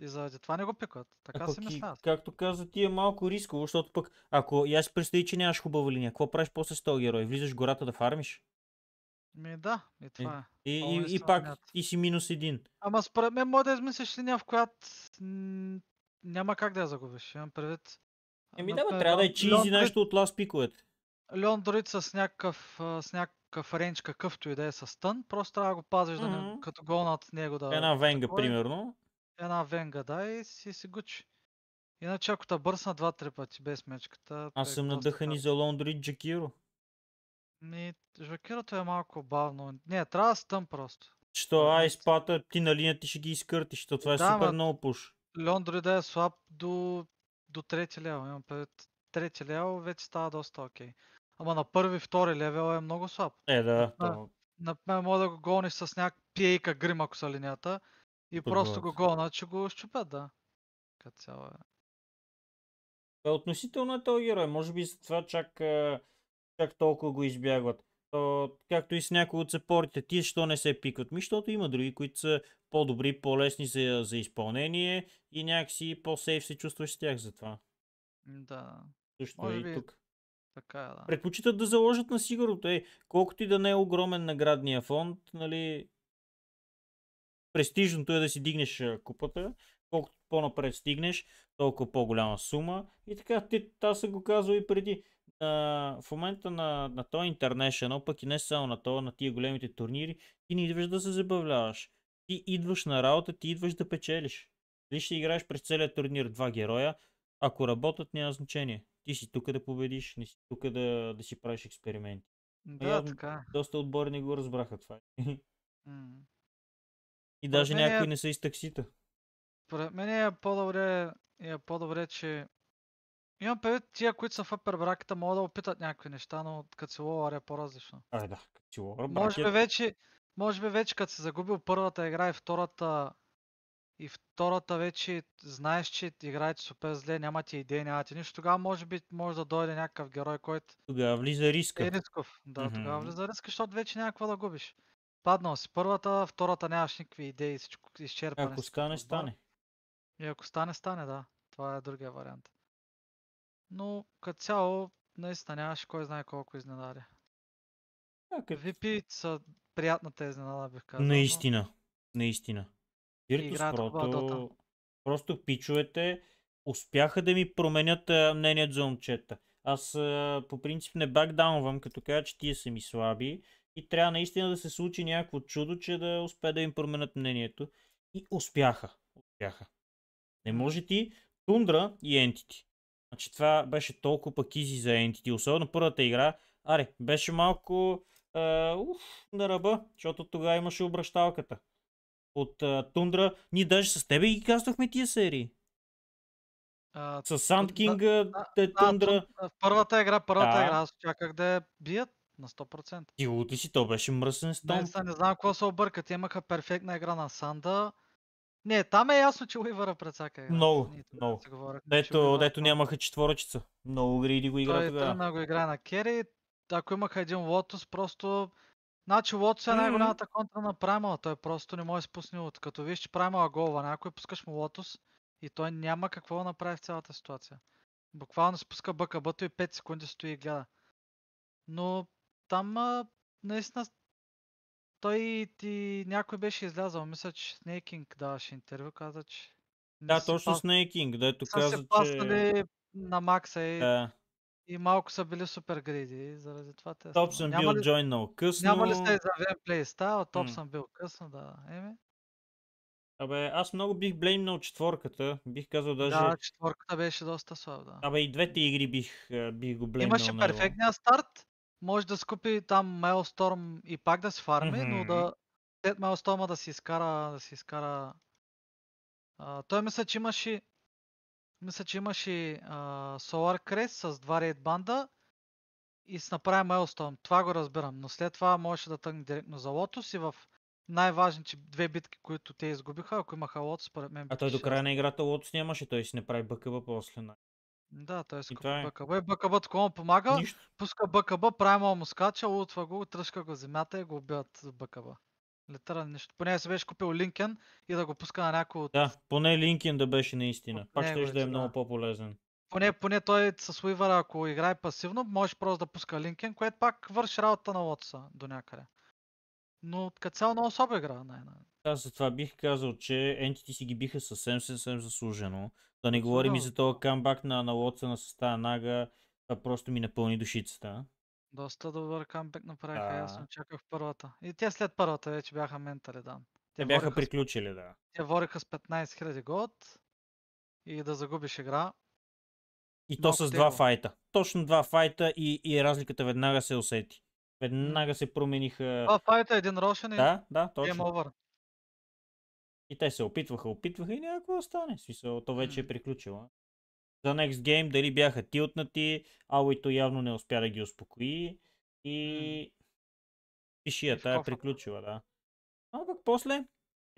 Speaker 2: и заради това не го пикват.
Speaker 1: А
Speaker 2: Така си
Speaker 1: пък и,
Speaker 2: мисля.
Speaker 1: както каза, ти е малко рисково, защото пък, ако и аз си представи, че нямаш хубава линия, какво правиш после с този герой? Влизаш в гората да фармиш?
Speaker 2: Ми да, и това е.
Speaker 1: И, и, и
Speaker 2: се
Speaker 1: пак
Speaker 2: върнят.
Speaker 1: ти си минус един.
Speaker 2: Ама според мен може да измислиш линия, в която м, няма как да я загубиш. Имам предвид.
Speaker 1: Еми да, бе, трябва да е чизи нещо от ласт пиковете.
Speaker 2: Леон Дрид с някакъв, с някакъв рейндж, какъвто и да е с стън, просто трябва да го пазиш, да не, като гол над него да...
Speaker 1: Една венга,
Speaker 2: такова е.
Speaker 1: примерно.
Speaker 2: Една венга, да, и си си гучи. Иначе ако те бърсна два-три пъти без мечката...
Speaker 1: Аз съм надъхан и за Лондрид Джакиро.
Speaker 2: Ми, жвакирото е малко бавно. Не, трябва да стън просто.
Speaker 1: Що
Speaker 2: Според мен
Speaker 1: айс
Speaker 2: си-
Speaker 1: пата, ти на линия ти ще ги изкъртиш, защото това е
Speaker 2: Да,
Speaker 1: супер много пуш.
Speaker 2: Леон дори да е слаб до, до трети левел. Имам предвид, трети левел вече става доста окей. Ама на първи, втори левел е много слаб.
Speaker 1: Е, да,
Speaker 2: Да.
Speaker 1: то,
Speaker 2: Например, мога да го голниш с някак пиейка грим, ако са линията. И
Speaker 1: Под
Speaker 2: просто го голнат, че го щупят, да. Като цяло е.
Speaker 1: е относително е този герой. Може би за това чак, а, чак толкова го избягват. То, както и с някои от сапортите, ти що не се пикват? Ми, защото има други, които са по-добри, по-лесни за, за изпълнение и някакси по-сейф се чувстваш с тях затова.
Speaker 2: М, Да,
Speaker 1: Също
Speaker 2: Може
Speaker 1: е и
Speaker 2: би
Speaker 1: тук.
Speaker 2: така е, да.
Speaker 1: Предпочитат да заложат на сигурното. Е, колкото и да не е огромен наградния фонд, нали, престижното е да си дигнеш купата, колкото по-напред стигнеш, толкова по-голяма сума. И така, ти, аз съм го казал и преди. А, в момента на, на този International, пък и не само на това, на тия големите турнири, ти не идваш да се забавляваш. Ти идваш на работа, ти идваш да печелиш. Дали ще играеш през целият турнир два героя, ако работят, няма значение. Ти си тук да победиш, не си тук да, да си правиш експерименти.
Speaker 2: Да,
Speaker 1: явно-
Speaker 2: така.
Speaker 1: Доста отбори не го разбраха това.
Speaker 2: М.
Speaker 1: И даже
Speaker 2: мен е-
Speaker 1: някои не са из таксита.
Speaker 2: Според мен е по-добре, е по-добре, че имам предвид тия, които са в upper bracket, могат да опитат някакви неща, но като си ловър е по-различно.
Speaker 1: Ай да, като си лора,
Speaker 2: Може би вече, може би вече като си загубил първата игра и втората и втората вече знаеш, че играете супер зле, нямате идеи, нямате нищо, тогава може би може да дойде някакъв герой, който
Speaker 1: Тогава влиза риска.
Speaker 2: е рисков. Да, тогава
Speaker 1: Мгм.
Speaker 2: влиза риска, защото вече няма какво да губиш. Паднал си първата, втората нямаш никакви идеи, всичко изчерпане.
Speaker 1: Ако стане, стане.
Speaker 2: И ако стане, стане, да. Това е другия вариант. Но като цяло, наистина нямаше кой знае колко изненади.
Speaker 1: Като-
Speaker 2: VP са приятната изненада, бих казал. но-
Speaker 1: Наистина. Наистина. Virtus. Pro, просто пичовете успяха да ми променят мнението за момчета. Аз по принцип не бакдаунвам, като кажа, че тия са ми слаби и трябва наистина да се случи някакво чудо, че да успе да им променят мнението. И успяха. Успяха. Не може ти Тундра и Entity. Значи това беше толкова пък изи за Entity, особено първата игра. Аре, беше малко а, уф, на ръба, защото тогава имаше обращалката. От а, Тундра, ние даже с тебе ги казвахме тия серии.
Speaker 2: А,
Speaker 1: С Sand King,
Speaker 2: да,
Speaker 1: те
Speaker 2: да,
Speaker 1: Тундра.
Speaker 2: В първата игра, първата
Speaker 1: Да.
Speaker 2: игра, аз чаках да бият на 100%.
Speaker 1: Ти лути си, то беше мръсен стон.
Speaker 2: Наистина не знам какво се объркат. Имаха перфектна игра на Санда. Не, там е ясно, че Уивъра прецака игра.
Speaker 1: Много,
Speaker 2: Ние тогава
Speaker 1: много.
Speaker 2: си говорихме, че
Speaker 1: Дето,
Speaker 2: Уивъра
Speaker 1: дето нямаха четворъчица. Много гриди го игра
Speaker 2: Той
Speaker 1: тогава.
Speaker 2: тръгна го играе на Кери. Ако имаха един Лотус, просто... Значи Лотус е
Speaker 1: Мгм.
Speaker 2: най-голямата контра на Праймала. Той просто не може да спусне от. Като виж, че Праймала голва някой, пускаш му Лотус и той няма какво да направи в цялата ситуация. Буквално спуска БКБ-то и 5 секунди стои и гледа. Но там а, наистина той ти някой беше излязъл. Мисля, че Снейкинг даваше интервю, каза, че
Speaker 1: Да, точно
Speaker 2: пас-
Speaker 1: Снейкинг, дето каза,
Speaker 2: се
Speaker 1: че...
Speaker 2: паснали на макса и,
Speaker 1: Да.
Speaker 2: и малко са били супер гриди. Заради това те
Speaker 1: Топ съм бил
Speaker 2: ли,
Speaker 1: джойнал късно.
Speaker 2: няма ли сте изявен плейстайл, топ
Speaker 1: М.
Speaker 2: съм бил късно, да. Еми,
Speaker 1: Абе, аз много бих блеймнал четворката. Бих казал даже...
Speaker 2: да, четворката беше доста слаб, да.
Speaker 1: Абе и двете игри бих, бих го блеймнал
Speaker 2: Имаше перфектния старт, може да скупи там Maelstrom и пак да се фарми, но
Speaker 1: Мгм.
Speaker 2: да след Maelstrom да си изкара, да си изкара... А, той мисля, че имаше мисля, че имаше а, Solar Crest с два рейд банда и се направи Maelstrom. Това го разбирам, но след това можеше да тъгне директно за Lotus и в най-важните две битки, които те изгубиха, ако имаха Lotus, според мен
Speaker 1: А той до края на играта Лотос нямаше, той си не прави бъкъва после.
Speaker 2: Да, той си купи
Speaker 1: това е.
Speaker 2: БКБ. И БКБ такова му помага,
Speaker 1: Нищо.
Speaker 2: пуска БКБ, прави му скача, лутва го, тръжка го земята и го убиват с БКБ. Литерално нищо. Поне си беше купил Линкен и да го пуска на някой от...
Speaker 1: Да, поне Линкен да беше наистина. Пак ще да е много по-полезен.
Speaker 2: Поне, поне той с Уивъра, ако играе пасивно, може просто да пуска Линкен, което пак върши работа на Лотса до някъде. Но като цяло много слаба игра. Не, не.
Speaker 1: Аз за това бих казал, че Entity си ги биха съвсем, съвсем заслужено. Да не говорим и за този камбак на, на Лотса на състава Нага. Това просто ми напълни душицата.
Speaker 2: Доста добър камбек направиха,
Speaker 1: Да.
Speaker 2: ясно. Чаках първата. И те след първата вече бяха ментали, да.
Speaker 1: Те бяха
Speaker 2: вориха с-
Speaker 1: приключили, да.
Speaker 2: Те вориха с 15 000 год и да загубиш игра.
Speaker 1: И то
Speaker 2: Малко
Speaker 1: с два файта. Точно два файта и, и разликата веднага се усети. Веднага се промениха.
Speaker 2: Това файта е един рошен и
Speaker 1: Да, да,
Speaker 2: Game
Speaker 1: точно.
Speaker 2: Over.
Speaker 1: И те се опитваха, опитваха и няма какво да стане. В Смисъл, то вече е приключило. За Next Game дали бяха тилтнати, Ауито явно не успя да ги успокои и пишията е приключила, да. А пък после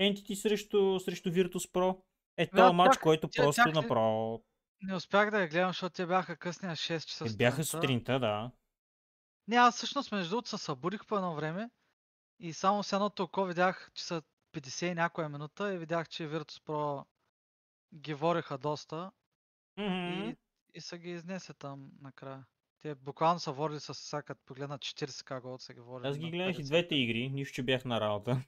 Speaker 1: Entity срещу, срещу Virtus Pro. Е този матч, който
Speaker 2: тя-
Speaker 1: просто
Speaker 2: тях
Speaker 1: направо...
Speaker 2: Не успях да я гледам, защото те бяха късни на 6 часа.
Speaker 1: Е, бяха
Speaker 2: сутринта.
Speaker 1: да.
Speaker 2: Не, аз всъщност между другото се събудих по едно време и само с едното око видях, че са 50 и някоя минута и видях, че Virtus Pro ги вориха доста
Speaker 1: Мгм.
Speaker 2: и, и са ги изнесе там накрая. Те буквално са ворили с като погледнат 40 как гол са ги ворили.
Speaker 1: Аз ги гледах и
Speaker 2: 50.
Speaker 1: двете игри, нищо, че бях на работа.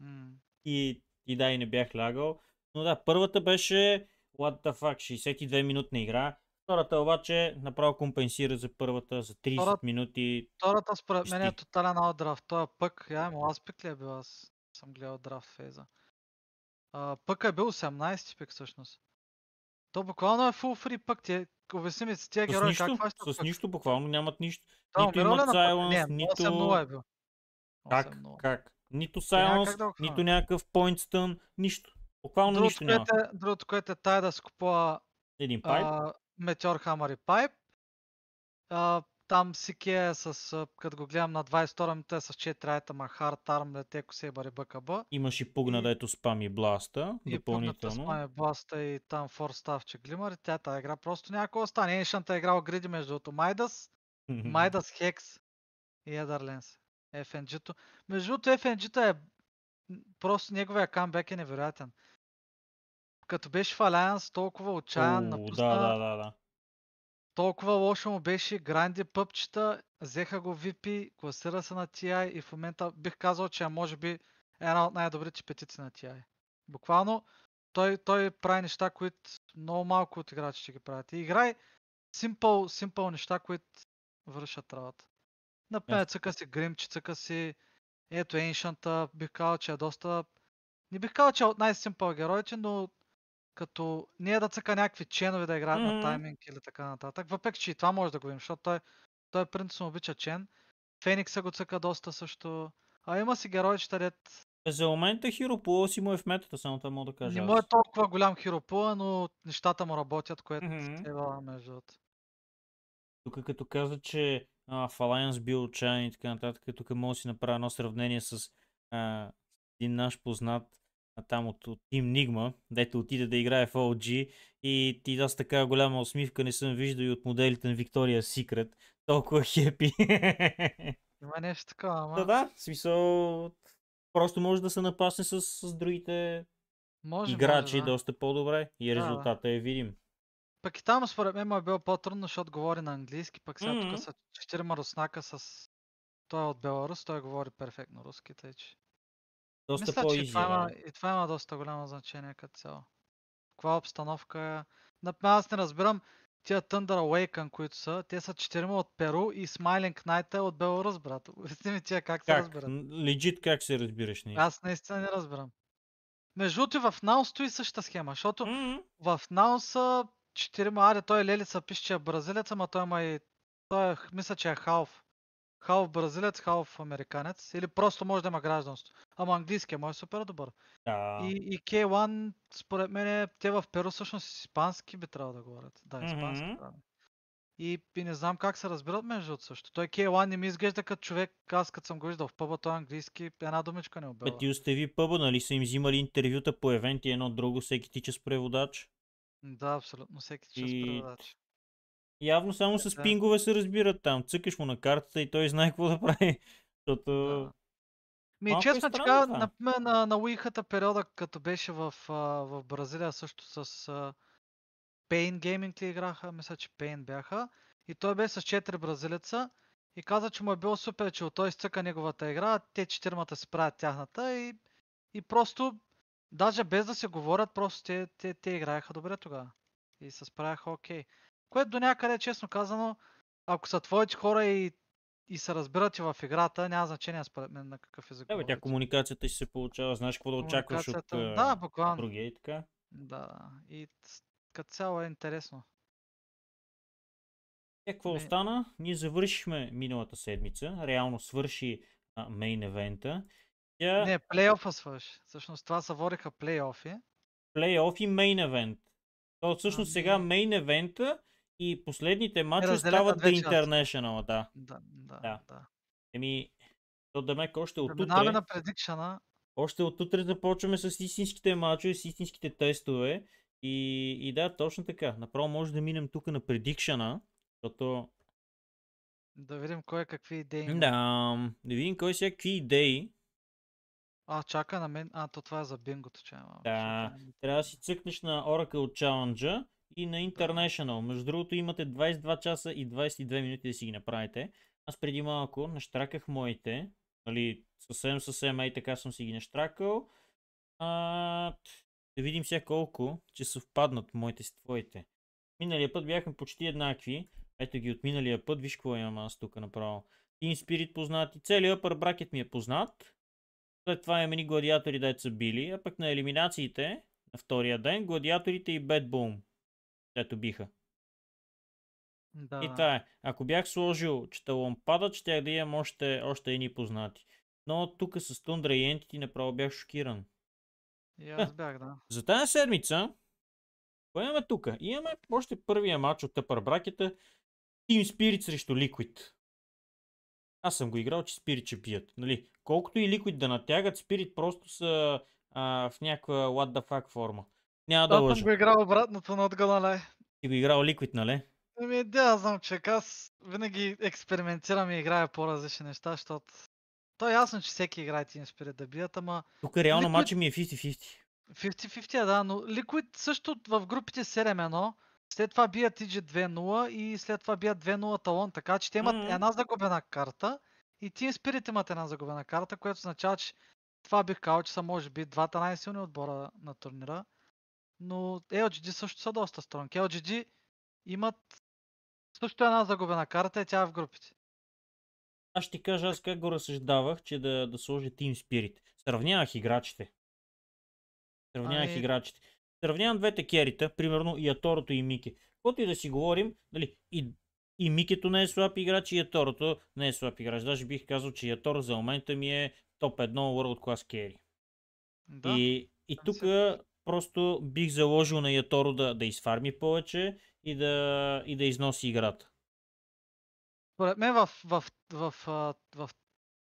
Speaker 2: М.
Speaker 1: И, и да, и не бях лягал. Но да, първата беше what the fuck, 62 минутна игра. Втората обаче направо компенсира за първата за 30
Speaker 2: Втората-
Speaker 1: минути.
Speaker 2: Втората според мен е тотален аутдрафт. Той пък, я му аз пик ли е бил? Аз съм гледал драфт фейза. А, пък е бил 18 пик всъщност. То буквално е full free пък. Ти, обясни ми с тия герои как
Speaker 1: нищо,
Speaker 2: хващат
Speaker 1: с
Speaker 2: пък.
Speaker 1: нищо буквално нямат нищо.
Speaker 2: Той
Speaker 1: нито имат
Speaker 2: пък?
Speaker 1: silence,
Speaker 2: Не,
Speaker 1: нито-
Speaker 2: 8-0 е бил.
Speaker 1: Как?
Speaker 2: 8-0.
Speaker 1: Как? Нито Silence,
Speaker 2: как да
Speaker 1: нито някакъв Point Stun, нищо. Буквално
Speaker 2: Другото,
Speaker 1: нищо няма.
Speaker 2: което е, другото, което е тая да си купува
Speaker 1: Един пайп.
Speaker 2: а, Meteor Hammer и. А, там CK е с, като го гледам на 22 минута е с 4 айтема, Hard Arm, Летеко, Сейбър и БКБ.
Speaker 1: Имаш и пугна,
Speaker 2: и-
Speaker 1: дето спами бласта,
Speaker 2: И
Speaker 1: допълнително.
Speaker 2: спаме бласта и там Фор Ставче Глимър. И тя тази игра просто няма какво да стане. Ancient е играл гриди между другото Майдас, Майдас Хекс и Ederlands. FNG-то. Между другото FNG-то е просто неговия камбек е невероятен. Като беше в Alliance, толкова отчаян, напусна,
Speaker 1: да, да, да, да.
Speaker 2: Толкова лошо му беше, гранди пъпчета, взеха го VP, класира се на TI и в момента бих казал, че е може би една от най-добрите петици на TI. Буквално той, той прави неща, които много малко от играчите ги правят. И играй симпъл, симпъл неща, които вършат работа. Например,
Speaker 1: Ясно.
Speaker 2: цъка си Гримче, цъка си ето Ancient, бих казал, че е доста... Не бих казал, че е от най-симпъл героите, но като не е да цъка някакви ченове да играят
Speaker 1: Мгм.
Speaker 2: на тайминг или така нататък. Въпреки, че и това може да го видим, защото той, той принципно обича чен. Феникса го цъка доста също. А има си героичета, дет
Speaker 1: За момента Pool си му е в метата, само това мога да кажа.
Speaker 2: не му е толкова голям хиропула, но нещата му работят, което
Speaker 1: Мгм.
Speaker 2: е между.
Speaker 1: Тук като каза, че а, в Alliance бил отчаян и така нататък, тук мога да си направя едно сравнение с а, един наш познат там от, от Team Nigma, дето отиде да играе в OG и ти аз така голяма усмивка не съм виждал и от моделите на Victoria's Secret. Толкова хепи.
Speaker 2: Има нещо такова, ама
Speaker 1: да, да, в смисъл просто може да се напасне с, с другите
Speaker 2: може,
Speaker 1: играчи
Speaker 2: може, да.
Speaker 1: доста по-добре и
Speaker 2: Да, да.
Speaker 1: резултата е видим.
Speaker 2: Пък и там според мен му е било по-трудно, защото говори на английски, пък сега
Speaker 1: Мгм.
Speaker 2: тук са четирима руснака с... Той е от Беларус, той говори перфектно руски, тъй че...
Speaker 1: Доста
Speaker 2: Мисля, че това,
Speaker 1: е,
Speaker 2: има,
Speaker 1: да.
Speaker 2: и това има доста голямо значение като цяло. Каква обстановка е... Аз не разбирам тия Thunder Awaken, които са, те са четирима от Перу и Smiling Knight е от Беларус, брат. Обясни ми тия как, се разбират.
Speaker 1: Легит как се разбираш? Ние?
Speaker 2: Аз наистина не разбирам. Между другото в Наус стои същата схема, защото
Speaker 1: М,
Speaker 2: в Наус са четирима, аре той Лелица пише, че е бразилец, ама той има и... Той е, мисля, че е халф. Халф бразилец, халф американец. Или просто може да има гражданство. Ама английски му е супер добър.
Speaker 1: Да.
Speaker 2: И, и K1, според мен, те в Перу всъщност испански би трябвало да говорят. Да, испански
Speaker 1: Мгм.
Speaker 2: трябва. И, и не знам как се разбират между другото също. Той K1 не ми изглежда като човек, аз като съм го виждал в пъба, той е английски, една думичка не
Speaker 1: Бе,
Speaker 2: обела.
Speaker 1: ти остави пъба, нали са им взимали интервюта по евенти едно друго, всеки тича с преводач.
Speaker 2: Да, абсолютно всеки час
Speaker 1: И-
Speaker 2: преводач.
Speaker 1: Явно само с пингове се разбират там. Цъкаш му на картата и той знае какво да прави. Защото...
Speaker 2: Да. Ми,
Speaker 1: Малко е
Speaker 2: честно кажа,
Speaker 1: това.
Speaker 2: например, на, на Уихата периода, като беше в, в Бразилия също с Pain Gaming ли играха, мисля, че Pain бяха. И той бе с 4 бразилеца и каза, че му е било супер, че той изцъка неговата игра, те четирмата си правят тяхната и, и просто, даже без да се говорят, просто те, те, те играеха добре тогава. И се справяха окей. Което до някъде, честно казано, ако са твоите хора и, и се разбират и в играта, няма значение според мен на какъв език
Speaker 1: Да, бе, тя комуникацията си се получава, знаеш какво да очакваш от а,
Speaker 2: Да, буквално.
Speaker 1: другия и така.
Speaker 2: Да, и като цяло е интересно.
Speaker 1: Е, какво
Speaker 2: Ми-
Speaker 1: остана? Ние завършихме миналата седмица, реално свърши а, мейн евента. Тя
Speaker 2: Не, плейофа свърши. Всъщност това се водиха плейофи.
Speaker 1: плейоф и мейн евент. То всъщност сега
Speaker 2: Ами-
Speaker 1: мейн евента и последните матчи стават The. International, да.
Speaker 2: Да, да,
Speaker 1: Да.
Speaker 2: да.
Speaker 1: Еми, то да мек още от утре,
Speaker 2: на предикшена.
Speaker 1: още от утре започваме с истинските мачове, с истинските тестове. И, и да, точно така. Направо може да минем тук на предикшена, защото
Speaker 2: Да видим кой е какви идеи има.
Speaker 1: да, да видим кой сега какви идеи.
Speaker 2: А, чака на мен. А, то това е за бингото, че.
Speaker 1: Да, Трябва да си цъкнеш на Oracle Challenge и на International. Между другото имате 22 часа и 22 минути да си ги направите. Аз преди малко наштраках моите. Нали, съвсем, съвсем ей така съм си ги наштракал. А, да видим сега колко, че съвпаднат моите с твоите. Миналия път бяхме почти еднакви. Ето ги от миналия път, виж какво имам аз тук направо. Team Spirit познати, целият upper bracket ми е познат. След това имаме ни гладиатори, дето са били, а пък на елиминациите, на втория ден, гладиаторите и Bad Boom, дето биха.
Speaker 2: Да.
Speaker 1: И това е. Ако бях сложил, че талон падат, щях да имам още, още едни познати. Но тук с Тундра и Entity направо бях шокиран.
Speaker 2: И аз бях, да.
Speaker 1: За тази седмица, кое имаме тук? Имаме още първия матч от Тъпър бракета Team Spirit срещу Liquid. Аз съм го играл, че Spirit ще бият. Нали? Колкото и Liquid да натягат, Spirit просто са а, в някаква what the fuck форма. Няма да
Speaker 2: Аз съм
Speaker 1: лъжа.
Speaker 2: го играл обратното на отгъла, нали?
Speaker 1: Ти го играл Liquid, нали?
Speaker 2: Ами, да, аз знам, че аз винаги експериментирам и играя по-различни неща, защото то е ясно, че всеки играе Team Spirit да бият, ама
Speaker 1: Тук реално
Speaker 2: Liquid-
Speaker 1: матча ми е 50-50.
Speaker 2: 50-50 е, да, но Liquid също в групите 7-1, след това бият TG 2-0 и след това бият 2-0 талон, така че те имат
Speaker 1: Мгм.
Speaker 2: една загубена карта и Team Spirit имат една загубена карта, което означава, че това бих казал, че са може би двата най-силни отбора на турнира. Но LGD също са доста стронг. LGD имат също една загубена карта и тя е в групите.
Speaker 1: Аз ще ти кажа аз как го разсъждавах, че да, да сложи Team Spirit. Сравнявах играчите. Сравнявах
Speaker 2: Ами-
Speaker 1: играчите. Сравнявам двете керита, примерно и Аторото и Мики. Каквото и да си говорим, нали, и, и Микето не е слаб играч, и Аторото не е слаб играч. Даже бих казал, че Яторо за момента ми е топ 1 World Class Carry.
Speaker 2: Да.
Speaker 1: И, и
Speaker 2: да,
Speaker 1: тук. Просто бих заложил на Яторо да, да изфарми повече и да, и да износи играта.
Speaker 2: Според мен в, в, в, в, в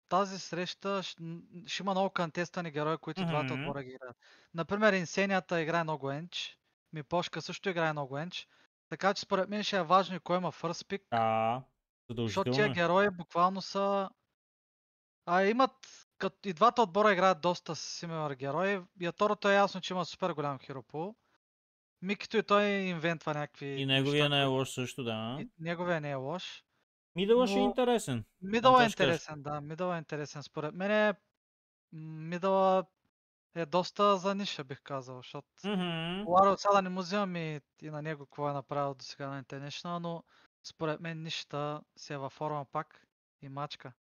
Speaker 2: тази среща ще, ще има много кантестани герои, които и двата отбора ги играят. Например, Инсенията играе много енч, Мипошка също играе много енч, така че според мен ще е важно и кой има first pick,
Speaker 1: Да,
Speaker 2: защото тия
Speaker 1: е.
Speaker 2: герои буквално са... А имат... Като и двата отбора играят доста similar герои. Яторото е ясно, че има супер голям хиропул. Микито и той инвентва някакви
Speaker 1: И неговия
Speaker 2: неща,
Speaker 1: не е лош също, да.
Speaker 2: и Неговия не е лош.
Speaker 1: Мидъла ще е
Speaker 2: но-
Speaker 1: интересен.
Speaker 2: Мидъл е интересен, да. Мидъл е интересен. Според мен е... Мидъл е доста за ниша, бих казал, защото
Speaker 1: Мгм.
Speaker 2: Ларо сега да не му взимам и, и на него какво е направил до сега на International, но според мен нищата си е във форма пак и мачка.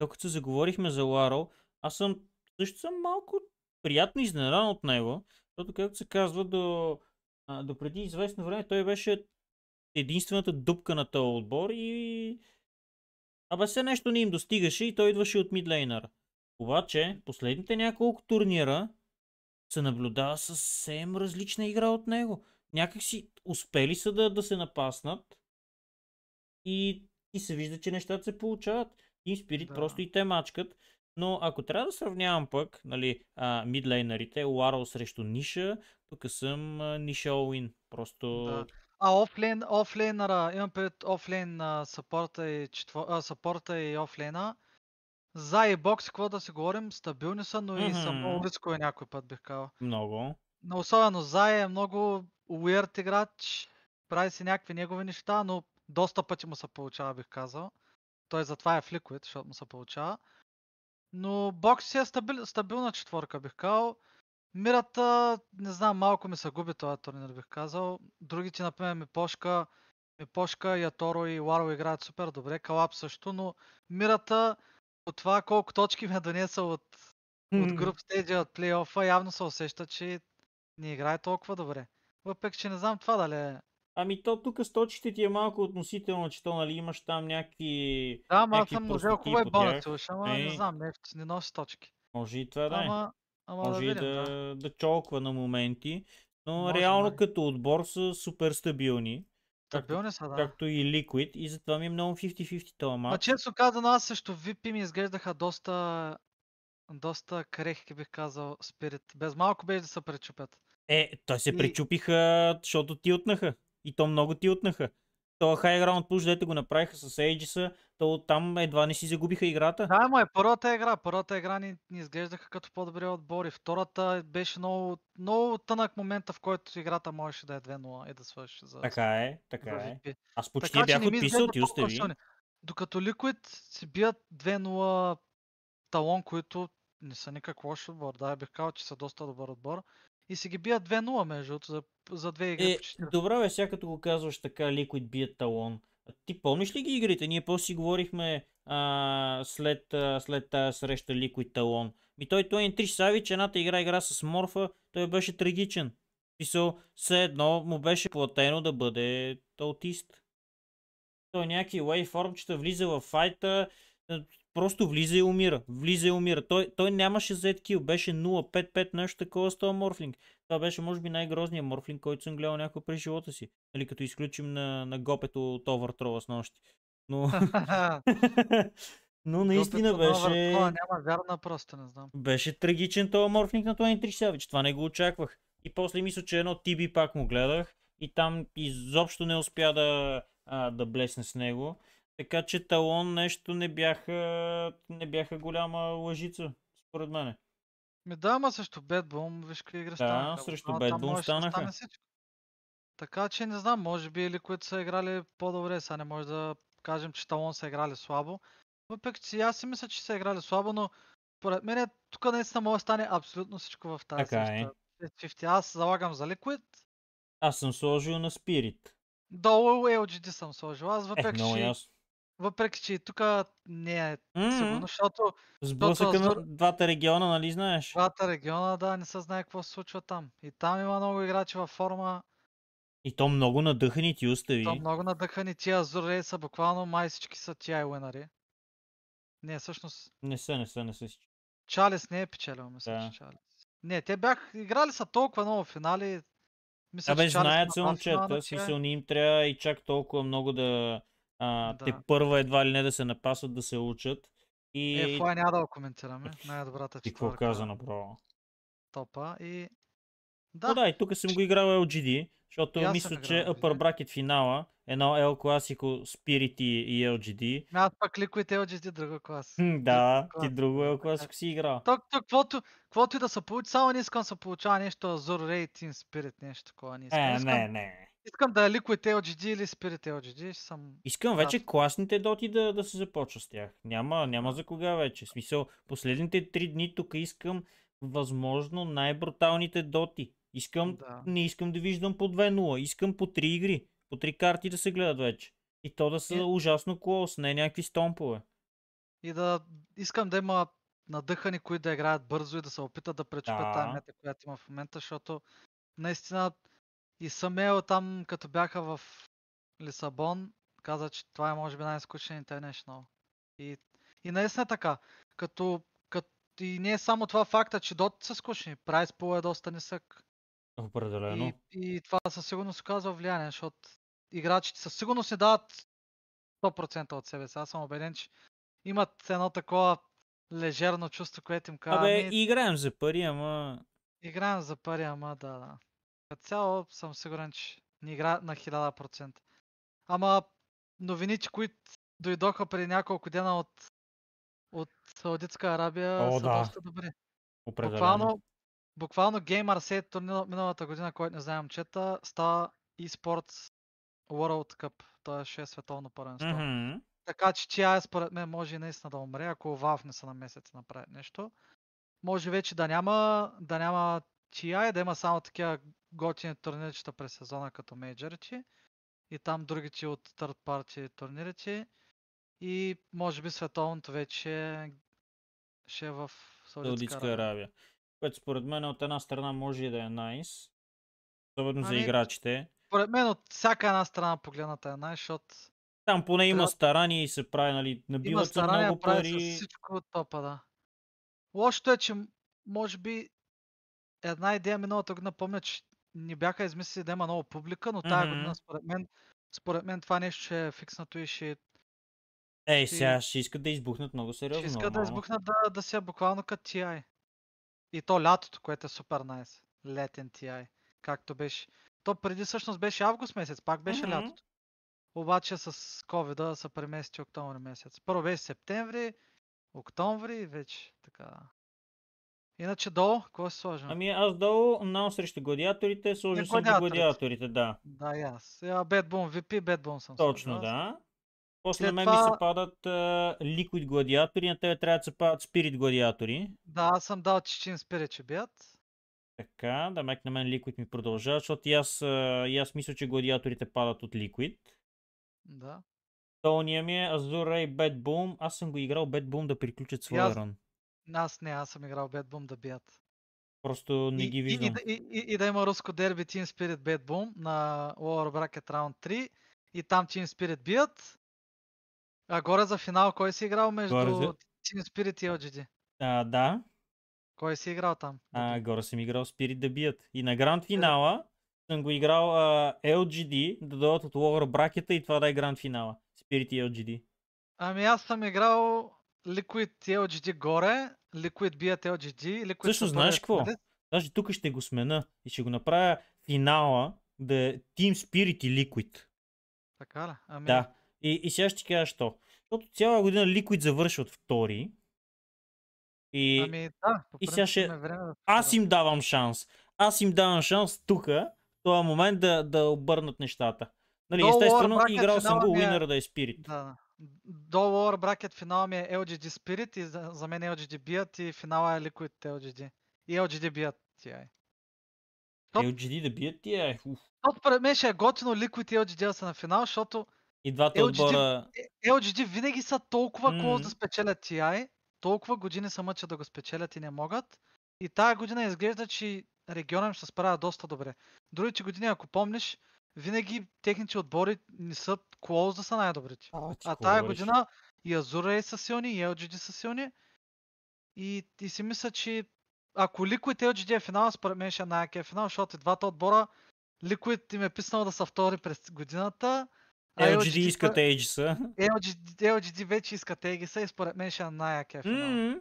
Speaker 1: Докато заговорихме за Ларо, аз съм също съм малко приятно изненадан от него, защото както се казва до, а, до преди известно време той беше единствената дупка на този отбор и Абе все нещо не им достигаше и той идваше от мидлейнър. Обаче, последните няколко турнира се наблюдава съвсем различна игра от него. Някак си успели са да, да се напаснат и, и се вижда, че нещата се получават. Team Spirit
Speaker 2: Да.
Speaker 1: просто и те мачкат. Но ако трябва да сравнявам пък, нали, а, мидлейнерите, Уарл срещу Ниша, тук съм а, Ниша Олин. Просто...
Speaker 2: Да. А офлейн, офлейнера, имам пред офлейн на сапорта и, четво, а, сапорта и офлейна. За и бокс, какво да си говорим, стабилни са, но и са много
Speaker 1: Мгм.
Speaker 2: рискови някой път, бих казал.
Speaker 1: Много.
Speaker 2: Но особено Зай е много уирд играч, прави си някакви негови неща, но доста пъти му се получава, бих казал. Той затова е в Liquid, защото му се получава. Но бокс си е стабил, стабилна четворка, бих казал. Мирата, не знам, малко ми се губи този турнир, бих казал. Другите, например, Мипошка, Мипошка, Яторо и Ларо играят супер добре, Калап също, но Мирата, от това колко точки ме донеса от, от груп стейджа, от плейофа, явно се усеща, че не играе толкова добре. Въпреки, че не знам това дали е.
Speaker 1: Ами то тук с точките ти е малко относително, че то нали имаш там някакви...
Speaker 2: Да, ама аз съм
Speaker 1: по
Speaker 2: бонуси,
Speaker 1: тях.
Speaker 2: уж, ама не знам, не, не носи точки.
Speaker 1: Може и това да е.
Speaker 2: Ама, да
Speaker 1: Може и
Speaker 2: видим,
Speaker 1: да,
Speaker 2: да.
Speaker 1: да чолква на моменти. Но
Speaker 2: Може,
Speaker 1: реално
Speaker 2: май.
Speaker 1: като отбор са супер стабилни.
Speaker 2: Стабилни са, да.
Speaker 1: както и Liquid. И затова ми е много 50-50 този
Speaker 2: Ма
Speaker 1: матч.
Speaker 2: често казано, аз също VP ми изглеждаха доста, доста крехки, бих казал, Спирит. Без малко беше да се пречупят.
Speaker 1: Е, той се
Speaker 2: И-
Speaker 1: пречупиха, защото тилтнаха. И то много тилтнаха. То хай раунд пуш, дете го направиха с Aegis, то там едва не си загубиха играта.
Speaker 2: Да, ама е първата игра. Първата игра ни, ни изглеждаха като по-добри отбори. Втората беше много, много тънък момента, в който играта можеше да е 2-0 и да свърши за,
Speaker 1: Така е, така е. Аз почти
Speaker 2: Така
Speaker 1: бях отписал, ти остави.
Speaker 2: Докато Liquid си бият 2-0 талон, които не са никак лош отбор. Да, бих казал, че са доста добър отбор. И си ги бият 2-0 между за, за две игри
Speaker 1: Е,
Speaker 2: по 4.
Speaker 1: добре бе, сега като го казваш така, Liquid бият талон. Ти помниш ли ги игрите? Ние после си говорихме а, след, а, след тази среща Liquid талон. Ми той той е Триш Савич, едната игра игра с Морфа, той беше трагичен. Писал, все едно му беше платено да бъде аутист. Той някакви вейформчета влиза в файта, просто влиза и умира. Влиза и умира. Той, той нямаше Z kill, беше 0-5-5, нещо такова с този морфлинг. Това беше може би най-грозният морфлинг, който съм гледал някой през живота си. Нали, като изключим на, на гопето от Overthrow с нощи. Но... Но наистина
Speaker 2: Гопето на
Speaker 1: беше...
Speaker 2: Overthrow няма вярна просто, не знам.
Speaker 1: Беше трагичен този морфлинг на Тони Трисявич. Това не го очаквах. И после мисля, че едно TB пак му гледах и там изобщо не успя да, а, да блесне с него. Така че талон нещо не бяха, не бяха голяма лъжица, според мене.
Speaker 2: Ми да, ама срещу Бедбум, виж какви игри
Speaker 1: Да,
Speaker 2: станаха.
Speaker 1: срещу
Speaker 2: да
Speaker 1: станаха.
Speaker 2: стане всичко. Така че не знам, може би или които са играли по-добре, сега не може да кажем, че Талон са играли слабо. Въпреки, че аз си мисля, че са играли слабо, но поред мен тук наистина може да стане абсолютно всичко в тази
Speaker 1: Така е.
Speaker 2: среща. 50. Аз залагам за Liquid,
Speaker 1: Аз съм сложил на Spirit.
Speaker 2: долу LGD съм сложил. Аз
Speaker 1: Е,
Speaker 2: въпреки,
Speaker 1: много
Speaker 2: че,
Speaker 1: ясно.
Speaker 2: Въпреки, че и тук не е
Speaker 1: М,
Speaker 2: сигурно, защото
Speaker 1: Сблъсъка на двата региона, нали знаеш?
Speaker 2: двата региона, да, не се знае какво се случва там. И там има много играчи във форма,
Speaker 1: И то много надъхани ти остави.
Speaker 2: То много надъхани тия Азур са буквално май всички са тия уинари. Не, всъщност
Speaker 1: Не са, не са, не са.
Speaker 2: Чалис не е печелил, мисля,
Speaker 1: Да.
Speaker 2: че Чалис. Не, те бях, играли са толкова много финали. Мисля,
Speaker 1: Абе,
Speaker 2: че
Speaker 1: знаят се момчета, смисъл не им трябва и чак толкова много да... А, Те
Speaker 2: Да.
Speaker 1: първа едва ли не да се напасват, да се учат. И...
Speaker 2: Е, Флай няма да го коментираме. Най-добрата
Speaker 1: и какво
Speaker 2: четвърка
Speaker 1: каза направо?
Speaker 2: топа. И...
Speaker 1: Да.
Speaker 2: Да,
Speaker 1: да, и тук съм го играл LGD, защото
Speaker 2: И
Speaker 1: мисля, че
Speaker 2: играл
Speaker 1: Upper
Speaker 2: LGD.
Speaker 1: Bracket финала, едно L Classico, Spirit и, LGD.
Speaker 2: Ами аз пак Liquid LGD друга клас.
Speaker 1: Да, ти друго L
Speaker 2: така.
Speaker 1: Classico си играл.
Speaker 2: То, то, каквото, каквото и да се получи, само не искам да се получава нещо Azure Team Spirit, нещо такова. Не искам.
Speaker 1: Е, не, не.
Speaker 2: Искам да е Liquid LGD или Spirit LGD. Съм
Speaker 1: Искам вече класните доти да, да се започва с тях. Няма, няма за кога вече. В смисъл, последните три дни тук искам възможно най-бруталните доти. Искам,
Speaker 2: Да.
Speaker 1: не искам да виждам по 2-0, искам по 3 игри, по 3 карти да се гледат вече. И то да са
Speaker 2: Е.
Speaker 1: ужасно клоус, не някакви стомпове.
Speaker 2: И да искам да има надъхани, които да играят бързо и да се опитат да пречупят
Speaker 1: Да.
Speaker 2: тази мета, която има в момента, защото наистина и Самел там, като бяха в Лисабон, каза, че това е може би най-скучен International. И, и наистина е така. Като, като, и не е само това факта, че доти са скучни. Прайс пул е доста нисък.
Speaker 1: Определено.
Speaker 2: И, и това със сигурност оказва влияние, защото играчите със сигурност не дават 100% от себе си. Аз съм убеден, че имат едно такова лежерно чувство, което им казва.
Speaker 1: Абе,
Speaker 2: «Ами,
Speaker 1: играем за пари, ама...
Speaker 2: Играем за пари, ама да, да. Като цяло съм сигурен, че не играят на 1000%. Ама новините, които дойдоха преди няколко дена от, от Саудитска Арабия
Speaker 1: О,
Speaker 2: са
Speaker 1: да.
Speaker 2: доста добри.
Speaker 1: Определено.
Speaker 2: Буквално, буквално Gamer Set турнир миналата година, който не знам чета, става eSports World Cup. Ще е световно първенство.
Speaker 1: Мгм.
Speaker 2: Така че тя според мен може и наистина да умре, ако Valve не са на месец направят нещо. Може вече да няма, да няма TI, да има само такива готини турнирчета през сезона като мейджорите и там другите от third party турнирите и може би световното вече ще е в Саудитска Арабия.
Speaker 1: Което според мен от една страна може и да е найс. Особено за
Speaker 2: Ами,
Speaker 1: играчите.
Speaker 2: Според мен от всяка една страна погледната е най, защото
Speaker 1: Там поне има
Speaker 2: трябва-
Speaker 1: старание и се прави, нали,
Speaker 2: има
Speaker 1: набиват се много
Speaker 2: прави
Speaker 1: пари.
Speaker 2: с всичко от топа, да. Лошото е, че може би една идея миналата година, помня, че ни бяха измислили да има много публика, но тази
Speaker 1: Мгм.
Speaker 2: година според мен, според мен това нещо ще е фикснато и ще,
Speaker 1: Ей,
Speaker 2: ще-
Speaker 1: сега ще искат да избухнат много
Speaker 2: ще
Speaker 1: сериозно.
Speaker 2: искат да избухнат да, да си е буквално като TI. И то лятото, което е супер найс. Летен TI. Както беше. То преди всъщност беше август месец, пак беше
Speaker 1: Мгм.
Speaker 2: лятото. Обаче с covid се премести октомври месец. Първо беше септември, октомври и вече така. Иначе долу, какво се сложим?
Speaker 1: Ами аз долу на срещу гладиаторите сложил съм ги
Speaker 2: гладиаторите.
Speaker 1: гладиаторите, да.
Speaker 2: Да, и аз. Bad Boom VP, Bad Boom съм
Speaker 1: Точно,
Speaker 2: сложил
Speaker 1: да. После
Speaker 2: След
Speaker 1: на мен ми се
Speaker 2: това-
Speaker 1: падат а, Liquid гладиатори, на тебе трябва да се падат Spirit гладиатори.
Speaker 2: Да, аз съм дал Чичин Спирит, че бият.
Speaker 1: Така, да мек на мен Liquid ми продължава, защото и аз, и аз мисля, че гладиаторите падат от Liquid.
Speaker 2: Да.
Speaker 1: Тония ми е Azure Ray Bad Boom. Аз съм го играл Bad Boom да приключат своя
Speaker 2: аз-
Speaker 1: рън.
Speaker 2: Аз не, аз съм играл Bad Boom да бият.
Speaker 1: Просто не
Speaker 2: и,
Speaker 1: ги
Speaker 2: и, и,
Speaker 1: виждам.
Speaker 2: да- и, и, и, да има руско дерби Team Spirit Bad Boom на Lower Bracket Round 3 и там Team Spirit бият. А горе за финал кой си играл между
Speaker 1: Горе за-
Speaker 2: Team Spirit и LGD.
Speaker 1: А, да,
Speaker 2: Кой си играл там?
Speaker 1: а, горе съм играл Spirit да бият. И на гранд финала съм го играл а, LGD, да дойдат от логър бракета и това да е гранд финала. Spirit и LGD.
Speaker 2: Ами аз съм играл Liquid и LGD горе, Liquid бият LGD, Liquid
Speaker 1: Също знаеш какво? Даже тук ще го смена и ще го направя финала да е Team Spirit и Liquid.
Speaker 2: Така ли? Ами,
Speaker 1: Да. И, и сега ще ти кажа що. Защото цяла година Liquid завършват втори. И
Speaker 2: ами да,
Speaker 1: и сега ще-
Speaker 2: време да
Speaker 1: аз им давам шанс. Аз им давам шанс тук, в този момент да, да обърнат нещата. Нали, естествено, играл съм го, уинъра да е Spirit.
Speaker 2: Да. До Lower Bracket финала ми е LGD Spirit и за, за мен LGD бият и финала е Liquid LGD. И LGD бият TI. Топ.
Speaker 1: LGD да бият е, уф.
Speaker 2: Според мен ще е готино Liquid и LGD да са на финал, защото
Speaker 1: И двата
Speaker 2: LGD
Speaker 1: отбора...
Speaker 2: е- LGD винаги са толкова
Speaker 1: Мгм.
Speaker 2: да спечелят TI, толкова години се мъчат да го спечелят и не могат. И тая година изглежда, че региона им ще справя доста добре. Другите години, ако помниш, винаги техните отбори не са close да са най-добрите.
Speaker 1: А,
Speaker 2: А тая
Speaker 1: говориш?
Speaker 2: година и Azure са силни, и LGD са силни. И, и си мисля, че ако Liquid и LGD е финал, според мен ще е най-якия финал, защото и двата отбора Liquid им е писнал да са втори през годината. а
Speaker 1: LGD
Speaker 2: са-
Speaker 1: искат Aegis.
Speaker 2: LGD, LGD вече искат Егиса и според мен ще е най-якия финал.
Speaker 1: М,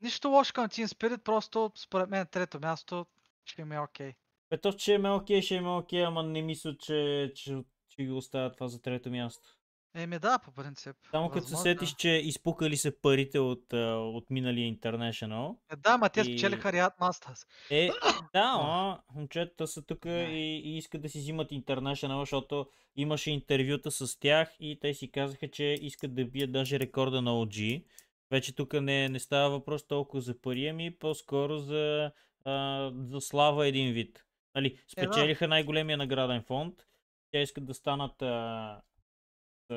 Speaker 2: Нищо лошо към Team Spirit, просто според мен трето място ще им е окей.
Speaker 1: Бе, то, че е окей, ще е окей, ама не мисля, че, че, че ги оставят това за трето място.
Speaker 2: Еми да, по принцип.
Speaker 1: Само като се
Speaker 2: Възможно
Speaker 1: сетиш,
Speaker 2: е.
Speaker 1: че изпукали се парите от, от миналия International.
Speaker 2: Е, да, ма те спечелиха Riyad Masters.
Speaker 1: Е, да, ама момчетата са тук и, и искат да си взимат International, защото имаше интервюта с тях и те си казаха, че искат да бият даже рекорда на OG. Вече тук не, не става въпрос толкова за пари, ами по-скоро за, а, за слава един вид. Нали, спечелиха най-големия награден фонд. Те искат да станат а, с,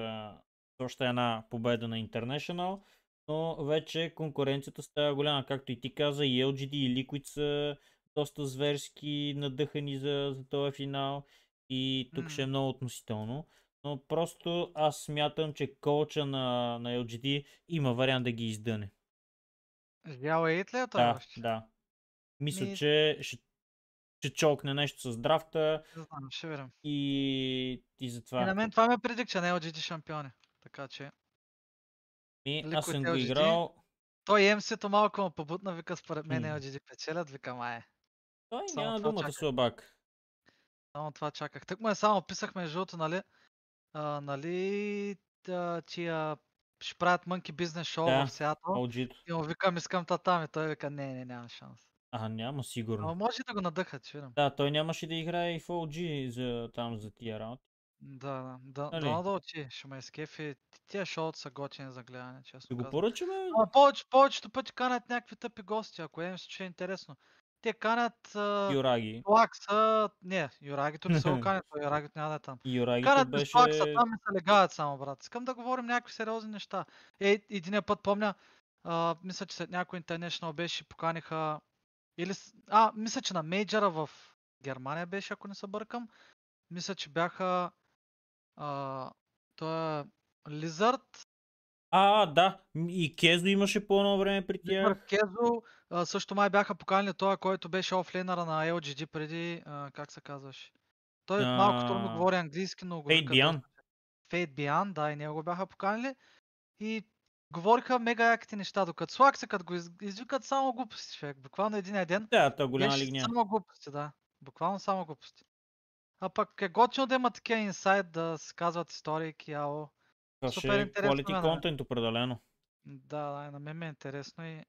Speaker 1: с още една победа на International, но вече конкуренцията става голяма. Както и ти каза, и LGD и Liquid са доста зверски надъхани за, за този финал и тук ще е много относително. Но просто аз смятам, че коуча на, на LGD има вариант да ги издъне.
Speaker 2: Ли е той
Speaker 1: Да, да. Мисля,
Speaker 2: Ми-
Speaker 1: че ще, ще чокне нещо с драфта
Speaker 2: Не знам, ще видим.
Speaker 1: и, и
Speaker 2: И
Speaker 1: затова.
Speaker 2: на мен това ме е предикча, не LGD шампиони. Така че.
Speaker 1: Ми, аз съм го играл.
Speaker 2: Той MC-то малко ме побутна, вика според мен
Speaker 1: М.
Speaker 2: LGD печелят, вика май.
Speaker 1: Той
Speaker 2: Само
Speaker 1: няма думата
Speaker 2: чакай.
Speaker 1: слабак.
Speaker 2: Само това чаках. Тък му е само писах между другото, нали, а, нали, да, тия ще правят Monkey Business шоу
Speaker 1: Да,
Speaker 2: в Сиатъл. И му викам, искам та там и той вика, не, не, няма шанс.
Speaker 1: А, няма сигурно.
Speaker 2: може да го надъхат, видим.
Speaker 1: Да, той нямаше да играе и в OG за, там за тия работи.
Speaker 2: Да, да, да,
Speaker 1: Нали?
Speaker 2: дано да учи, ще ме изкефи. Тия шоута са готини за гледане, честно
Speaker 1: го
Speaker 2: казвам.
Speaker 1: поръчаме.
Speaker 2: Ама повече, повечето пъти канят някакви тъпи гости, ако им се че е интересно. Те канят а,
Speaker 1: Юраги.
Speaker 2: Лакса, не, Юрагито не са го канят, Юрагито няма да е там.
Speaker 1: Юрагито
Speaker 2: Канат без
Speaker 1: беше...
Speaker 2: Лакса, там и се легават само, брат. Искам да говорим някакви сериозни неща. Е, един път помня, а, мисля, че след някой International беше, поканиха, или, а, мисля, че на мейджора в Германия беше, ако не се бъркам. Мисля, че бяха, а, той е Lizard,
Speaker 1: А, да. И Кезо имаше по едно време при тях.
Speaker 2: Лизард Кезо, а, също май бяха поканили този, който беше офлейнера на LGG преди, а, как се казваш? Той малко трудно
Speaker 1: А,
Speaker 2: говори английски, но
Speaker 1: Beyond.
Speaker 2: доста. Fate Beyond, да, и него го бяха поканили. И говориха мега яките неща, докато слаг се, като го из- извикат само глупости, човек. Буквално един ден
Speaker 1: Да, то голяма
Speaker 2: беше
Speaker 1: лигня.
Speaker 2: само глупости, да. Буквално само глупости. А пък е готино да има такива инсайд, да се казват истории, ало.
Speaker 1: Това
Speaker 2: супер
Speaker 1: е
Speaker 2: интересно
Speaker 1: quality
Speaker 2: е,
Speaker 1: content определено.
Speaker 2: Да, да, на мен ми е интересно и...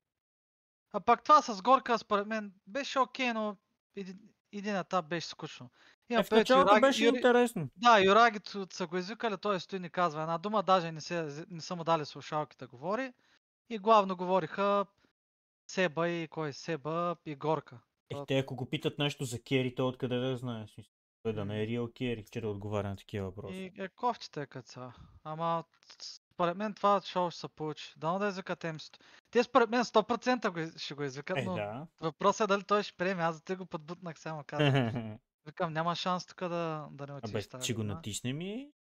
Speaker 2: А пак това с горка, според мен, беше окей, но един, един етап беше скучно.
Speaker 1: Е,
Speaker 2: Имам
Speaker 1: в
Speaker 2: предвид,
Speaker 1: началото
Speaker 2: Юраги-
Speaker 1: беше
Speaker 2: Юри-
Speaker 1: интересно.
Speaker 2: Да, Юрагито са го извикали, той стои ни казва една дума, даже не, се, не са му дали слушалки да говори. И главно говориха Себа и кой? Себа и Горка.
Speaker 1: Е,
Speaker 2: То-
Speaker 1: те ако го питат нещо за Кери, той откъде да знае? В Той да не е реал Кери, че да отговаря на такива въпроси.
Speaker 2: И е кофтите е като цяло. Ама според мен това шоу ще се получи. Дано да извикат емсито. Те според мен 100% го, из- ще го извикат,
Speaker 1: Е,
Speaker 2: но
Speaker 1: да.
Speaker 2: въпросът е дали той ще приеме. Аз за те го подбутнах само казах. Викам, няма шанс тук да, да не
Speaker 1: Абе,
Speaker 2: отидеш тази
Speaker 1: че го натиснем и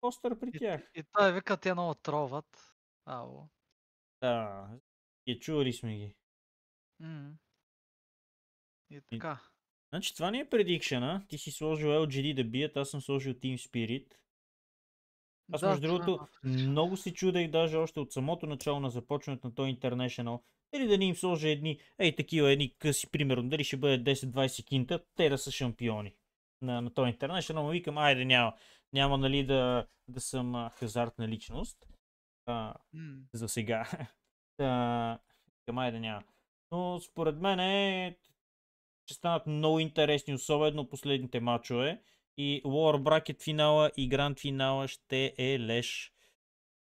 Speaker 1: постър при
Speaker 2: И,
Speaker 1: тях.
Speaker 2: и той вика, те много тролват. Ало.
Speaker 1: Да. Е, чували сме ги.
Speaker 2: М. И така.
Speaker 1: Значи това не е предикшена. Ти си сложил LGD да бият, аз съм сложил Team Spirit. Аз
Speaker 2: Да,
Speaker 1: между
Speaker 2: е
Speaker 1: другото много се чудех даже още от самото начало на започването на този International. Дали да не им сложа едни, ей такива едни къси, примерно, дали ще бъде 10-20 кинта, те да са шампиони на, на този International, но викам, айде няма, няма нали да, да съм хазартна личност. А,
Speaker 2: М.
Speaker 1: за сега. Та, към айде няма. Но според мен е, ще станат много интересни, особено последните матчове. И Lower Bracket финала и Гранд финала ще е леш.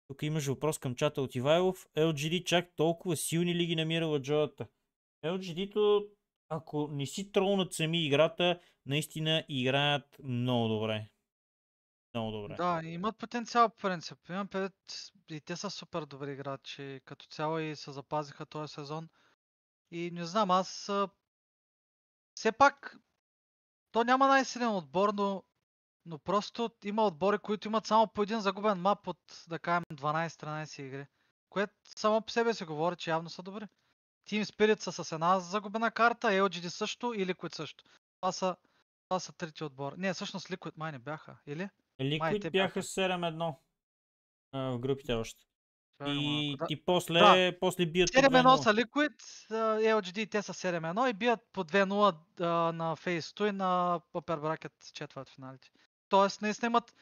Speaker 1: Тук имаш въпрос към чата от Ивайлов. LGD чак толкова силни ли ги намирала Джоята? LGD-то, ако не си тролнат сами играта, наистина играят много добре. Много добре.
Speaker 2: Да, имат потенциал по принцип. Имам предвид и те са супер добри играчи. Като цяло и се запазиха този сезон. И не знам, аз все пак то няма най-силен отбор, но, но просто има отбори, които имат само по един загубен мап от, да кажем, 12-13 игри. Което само по себе си говори, че явно са добри. Team Spirit са с една загубена карта, LGD също и Liquid също. Това са, това са трите отбора. Не, всъщност Liquid май не бяха, или? Май,
Speaker 1: Liquid
Speaker 2: те
Speaker 1: бяха
Speaker 2: бяха.
Speaker 1: 7-1 а, в групите още. И,
Speaker 2: да.
Speaker 1: и после,
Speaker 2: Да.
Speaker 1: после бият по
Speaker 2: 7-1
Speaker 1: 2-0.
Speaker 2: са Liquid, LGD те са 7-1 и бият по 2-0 а, на Phase 2 и на Upper Bracket четвърт финалите. Тоест, наистина имат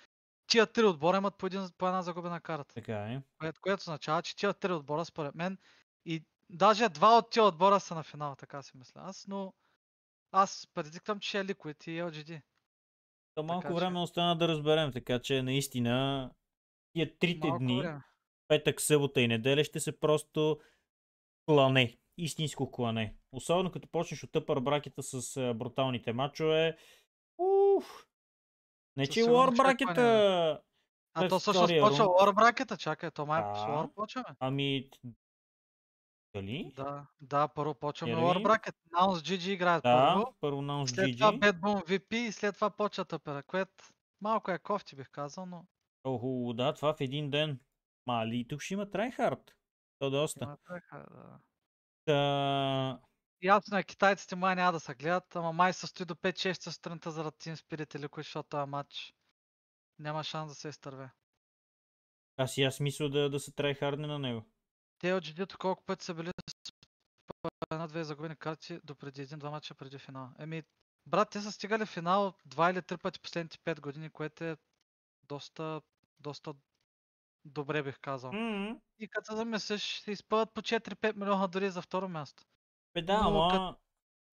Speaker 2: тия три отбора имат по, един, по една загубена карта.
Speaker 1: Така е.
Speaker 2: Което, което означава, че тия три отбора, според мен, и даже два от тия отбора са на финал, така си мисля аз, но аз предиктвам, че е Liquid и LGD.
Speaker 1: То малко
Speaker 2: Така че-
Speaker 1: време остана да разберем, така че наистина тия трите
Speaker 2: Малко
Speaker 1: дни,
Speaker 2: време.
Speaker 1: петък, събота и неделя ще са просто клане. Истинско клане. Особено като почнеш от тъпър бракета с бруталните матчове. Уф! Не че лор
Speaker 2: ще е
Speaker 1: бракета...
Speaker 2: А то всъщност
Speaker 1: втория
Speaker 2: почва. War Bracket, чакай, то май с. War почваме.
Speaker 1: Ами... Дали?
Speaker 2: Да, да, първо почваме. War Bracket. Nouns GG играят
Speaker 1: Да,
Speaker 2: първо.
Speaker 1: първо на
Speaker 2: След това
Speaker 1: GG.
Speaker 2: Bad Boom VP и след това почва тъпера, което малко е кофти бих казал, но
Speaker 1: Оху, да, това в един ден. Ма, али тук ще има трайхард. То доста.
Speaker 2: има така, да.
Speaker 1: Та...
Speaker 2: Ясно е, китайците май няма да се гледат, ама май се стои до 5-6 сутринта заради Team Spirit или кой, защото този матч няма шанс да се изтърве.
Speaker 1: Аз и аз мисля да, да се трайхардне на него.
Speaker 2: Те от GD колко пъти са били с една-две загубени карти до преди един-два мача преди финал. Еми, брат, те са стигали финал два или три пъти последните 5 години, което е доста, доста добре бих казал.
Speaker 1: М,
Speaker 2: И като се замислиш, ще изпълнят по 4-5 милиона дори за второ място.
Speaker 1: Бе да,
Speaker 2: Но
Speaker 1: ама...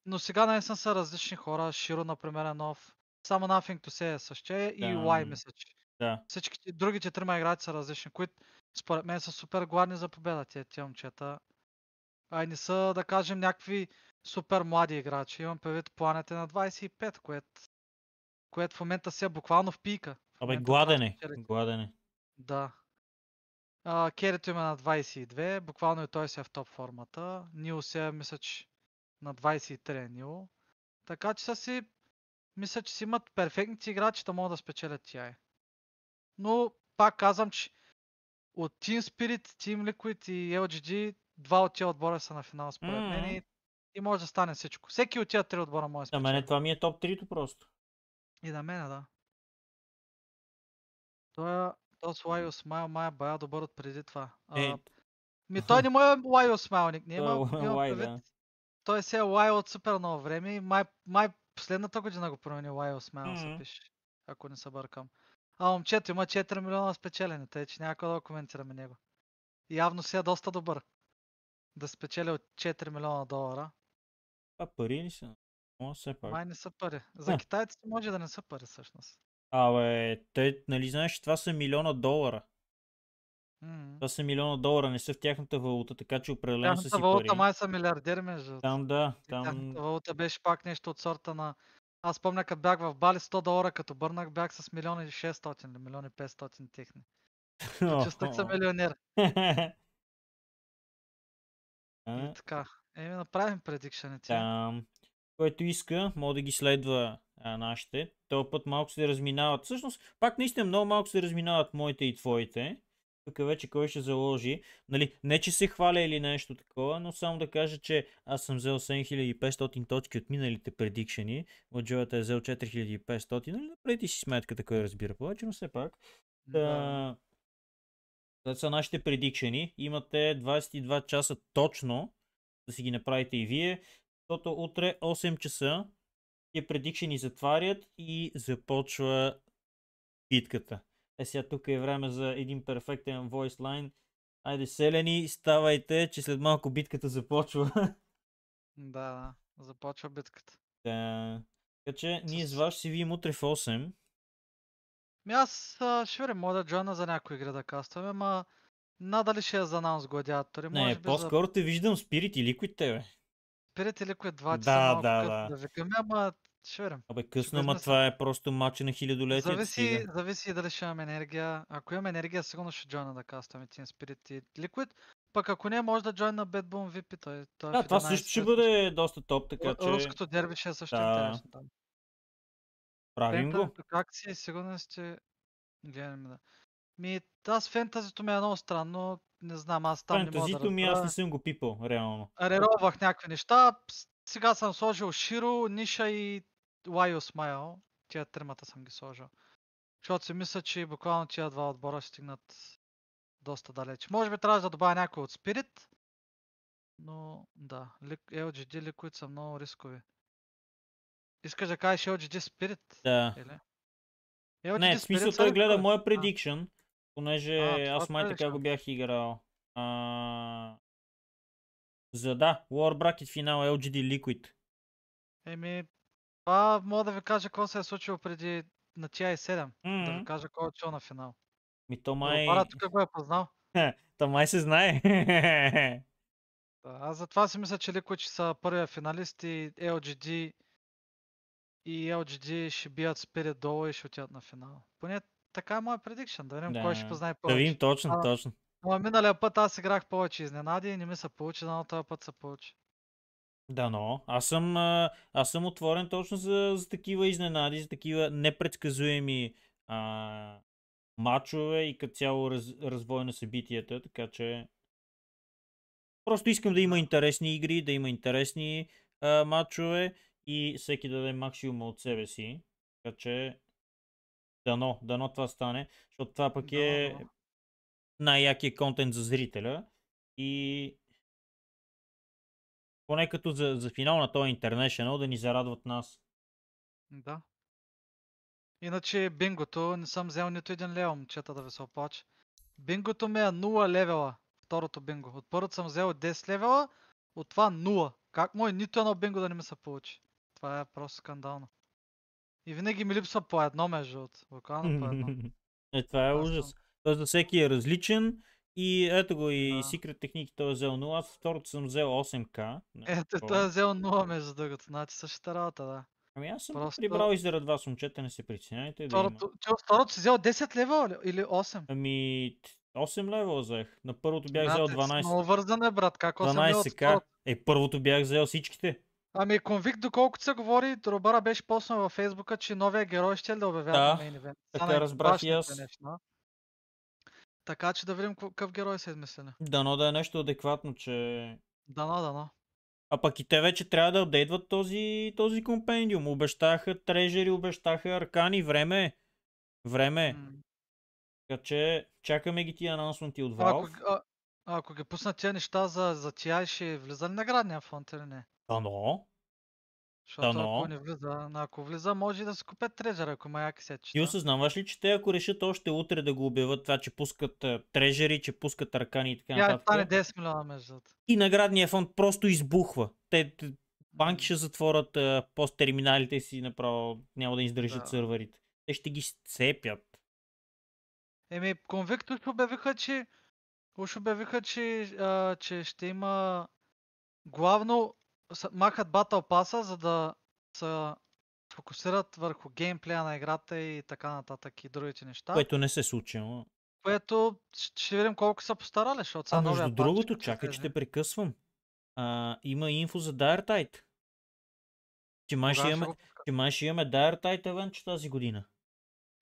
Speaker 2: Но сега наистина са различни хора. Широ, например, е нов. Само Nothing to say е същия и
Speaker 1: Да.
Speaker 2: Y мисля, че.
Speaker 1: Да.
Speaker 2: Всички другите трима играчи са различни, които според мен са супер гладни за победа, тия, тия момчета. А и не са, да кажем, някакви супер млади играчи. Имам предвид планете на 25, което което в момента си е буквално в пика.
Speaker 1: Абе,
Speaker 2: момента
Speaker 1: гладен
Speaker 2: това
Speaker 1: е.
Speaker 2: спечели.
Speaker 1: Гладен е.
Speaker 2: Да. А, Керито има на 22, буквално и той си е в топ формата. Нил си е, мисля, че на 23 е Нил. Така че са си, мисля, че си имат перфектните играчи да могат да спечелят тя. Но пак казвам, че от Team Spirit, Team Liquid и LGG, два от тия отбора са на финал според мен
Speaker 1: Мгм.
Speaker 2: и, и може да стане всичко. Всеки от тия три отбора може да
Speaker 1: На
Speaker 2: спечели.
Speaker 1: мене това ми е топ 3 просто.
Speaker 2: И на мен, да. Той е, то с Лайо Смайл май е бая добър от преди това.
Speaker 1: Е,
Speaker 2: А, ми той не му е Лайо Смайлник, не
Speaker 1: е Лай- Лай,
Speaker 2: предвид.
Speaker 1: да.
Speaker 2: Той си е Лайо от супер много време и май, май последната година го промени Лайо Смайл се
Speaker 1: Мгм.
Speaker 2: пише, ако не се бъркам. А момчето има 4 милиона спечелени, тъй че какво да го коментираме него. Явно си е доста добър. Да спечели от 4 милиона долара.
Speaker 1: Това пари ли са? О, все пак.
Speaker 2: Май не са пари. За китайците може да не са пари всъщност.
Speaker 1: Абе, те, нали знаеш, това са милиона долара.
Speaker 2: М.
Speaker 1: Това са милиона долара, не са в тяхната валута, така че определено са
Speaker 2: Тяхната
Speaker 1: си
Speaker 2: валута
Speaker 1: пари.
Speaker 2: май са милиардери между.
Speaker 1: Там да,
Speaker 2: И
Speaker 1: там...
Speaker 2: Тяхната валута беше пак нещо от сорта на... Аз помня, като бях в Бали 100 долара, като бърнах, бях с милиони и 600 или милиони 500 техни. Почувствах се милионер. И така. Еми, направим предикшените.
Speaker 1: Там. Който иска, може да ги следва а, нашите. Този път малко се разминават. Всъщност, пак наистина много малко се разминават моите и твоите. тук вече кой ще заложи. Нали, не, че се хваля или нещо такова, но само да кажа, че аз съм взел 7500 точки от миналите предикшени. Ладжоята е взел 4500. Нали, направете си сметката, кой разбира повече, но все пак. Да. Това са нашите предикшени. Имате 22 часа точно да си ги направите и вие, защото утре 8 часа тия предикшени затварят и започва битката. Е, сега тук е време за един перфектен voice line. Айде, селени, ставайте, че след малко битката започва.
Speaker 2: Да, да, започва битката.
Speaker 1: Да. Така че ние с вас ще си видим утре в 8.
Speaker 2: Ми аз а, ще видим, мога да джойна за някои игри да кастваме, ама надали ще е за нам с гладиатори.
Speaker 1: Не,
Speaker 2: може
Speaker 1: по-скоро те виждам Spirit и Liquid тебе.
Speaker 2: Spirit или Liquid 2 часа
Speaker 1: Да,
Speaker 2: малко
Speaker 1: да, да.
Speaker 2: да викаме, ама ще.
Speaker 1: Абе, късно, ама това е просто матча на хилядолетието.
Speaker 2: Зависи, зависи дали ще имаме енергия. Ако имаме енергия, сигурно ще джойна да кастваме Team Spirit и Liquid. Пък ако не, може да джойна Bad Boom VP. Той, той е
Speaker 1: Да,
Speaker 2: в
Speaker 1: това
Speaker 2: 11
Speaker 1: също ще бъде доста топ, така че
Speaker 2: Руското дерби ще е също
Speaker 1: Да.
Speaker 2: интересно. Да.
Speaker 1: правим го.
Speaker 2: Как си, сигурно сте... Гледаме да. Ми, аз фентазито ми е много странно. Не знам, аз там не мога да
Speaker 1: ми аз не съм го пипал, реално.
Speaker 2: Реровах някакви неща. Сега съм сложил Широ, Ниша и Лайо Смайл. Тия тримата съм ги сложил. Защото си мисля, че буквално тия два отбора ще стигнат доста далеч. Може би трябва да добавя някой от Spirit. Но да, LGD Liquid са много рискови. Искаш да кажеш LGD Spirit?
Speaker 1: Да.
Speaker 2: Или? LGD
Speaker 1: Не, в смисъл той гледа моя предикшн, понеже
Speaker 2: А,
Speaker 1: аз май така го бях играл. А... За да, War Bracket финал LGD Liquid.
Speaker 2: Еми, това мога да ви кажа какво се е случило преди на TI7. Да
Speaker 1: М,
Speaker 2: ви кажа кой е отишъл на финал.
Speaker 1: Ми то май...
Speaker 2: Май... тук го е познал.
Speaker 1: то май се знае.
Speaker 2: Да, аз затова си мисля, че Liquid ще са първия финалист и LGD и LGD ще бият Spirit долу и ще отидат на финал. Поне така е моя предикшн, да видим кой ще
Speaker 1: Да.
Speaker 2: познае
Speaker 1: Да видим
Speaker 2: повече.
Speaker 1: точно,
Speaker 2: А,
Speaker 1: точно.
Speaker 2: Ама миналия път аз играх повече изненади и не ми се получи, но този път се получи.
Speaker 1: Да, но аз съм, аз съм отворен точно за, за такива изненади, за такива непредсказуеми а, матчове и като цяло раз, развой на събитията, така че просто искам да има интересни игри, да има интересни а, матчове и всеки да даде максимума от себе си, така че дано, дано това стане, защото това пък е
Speaker 2: дано.
Speaker 1: най-якият контент за зрителя и поне като за, за финал на този International да ни зарадват нас.
Speaker 2: Да. Иначе бингото не съм взел нито един лева, момчета, да ви се оплача. Бингото ми е 0 левела. Второто бинго. От първото съм взел 10 левела, от това 0. Как може нито едно бинго да не ми се получи? Това е просто скандално. И винаги ми липсва по едно между другото. Буквално по едно.
Speaker 1: е, това е ужас. Тоест за всеки е различен и ето го и
Speaker 2: Да.
Speaker 1: Secret техники той е взел 0, аз второто съм взел 8к. нещо
Speaker 2: Ето,
Speaker 1: такова.
Speaker 2: той е взел 0 между другото. Значи същата работа, да.
Speaker 1: Ами аз съм
Speaker 2: просто-
Speaker 1: прибрал и заради вас, момчета, не се притеснявайте да има.
Speaker 2: Второто, от второто си взел 10 левела ли? или 8?
Speaker 1: Ами 8 лева взех. На първото бях взел
Speaker 2: Брат, е,
Speaker 1: 12.
Speaker 2: Много вързан е, брат. Как 8 лева от
Speaker 1: 12к.
Speaker 2: второто?
Speaker 1: Е, първото бях взел всичките.
Speaker 2: Ами конвик, доколкото се говори, Робара беше поснал във Фейсбука, че новия герой ще ли да обявяват
Speaker 1: Да,
Speaker 2: мейн ивент.
Speaker 1: така разбрах и аз.
Speaker 2: Така че да видим какъв герой са измислили.
Speaker 1: Дано да е нещо адекватно, че
Speaker 2: Дано, дано.
Speaker 1: А пък и те вече трябва да апдейтват този, този компендиум. Обещаха трежери, обещаха аркани. Време е. Време е.
Speaker 2: М.
Speaker 1: Така че чакаме ги тия анонсменти от
Speaker 2: Ако,
Speaker 1: Valve.
Speaker 2: г- а, ако ги пуснат тия неща за, за TI, ще влиза ли наградния фонд или не?
Speaker 1: Дано.
Speaker 2: Защото
Speaker 1: Дано.
Speaker 2: ако не влиза, ако влиза, може и да си купят трежер, ако има яки
Speaker 1: Ти
Speaker 2: сетчета.
Speaker 1: осъзнаваш ли, че те ако решат още утре да го обявят това, че пускат трежери, че пускат аркани и така нататък.
Speaker 2: стане 10 милиона между.
Speaker 1: И наградния фонд просто избухва. Те, банки ще затворят посттерминалите си направо. Няма да издържат
Speaker 2: Да.
Speaker 1: сървърите. Те ще ги сцепят.
Speaker 2: Еми, конвикт уж обявиха, че уж обявиха, че, а, че ще има главно махат Battle Pass, за да се фокусират върху геймплея на играта и така нататък и другите неща.
Speaker 1: Което не се случи. ама-
Speaker 2: Което ще, видим колко са постарали, защото сега
Speaker 1: А, между
Speaker 2: патч
Speaker 1: другото, чакай, че те прекъсвам. А, има инфо за Dire Tide. Че май ще имаме, че май ще имаме Dire Tide евентче тази година.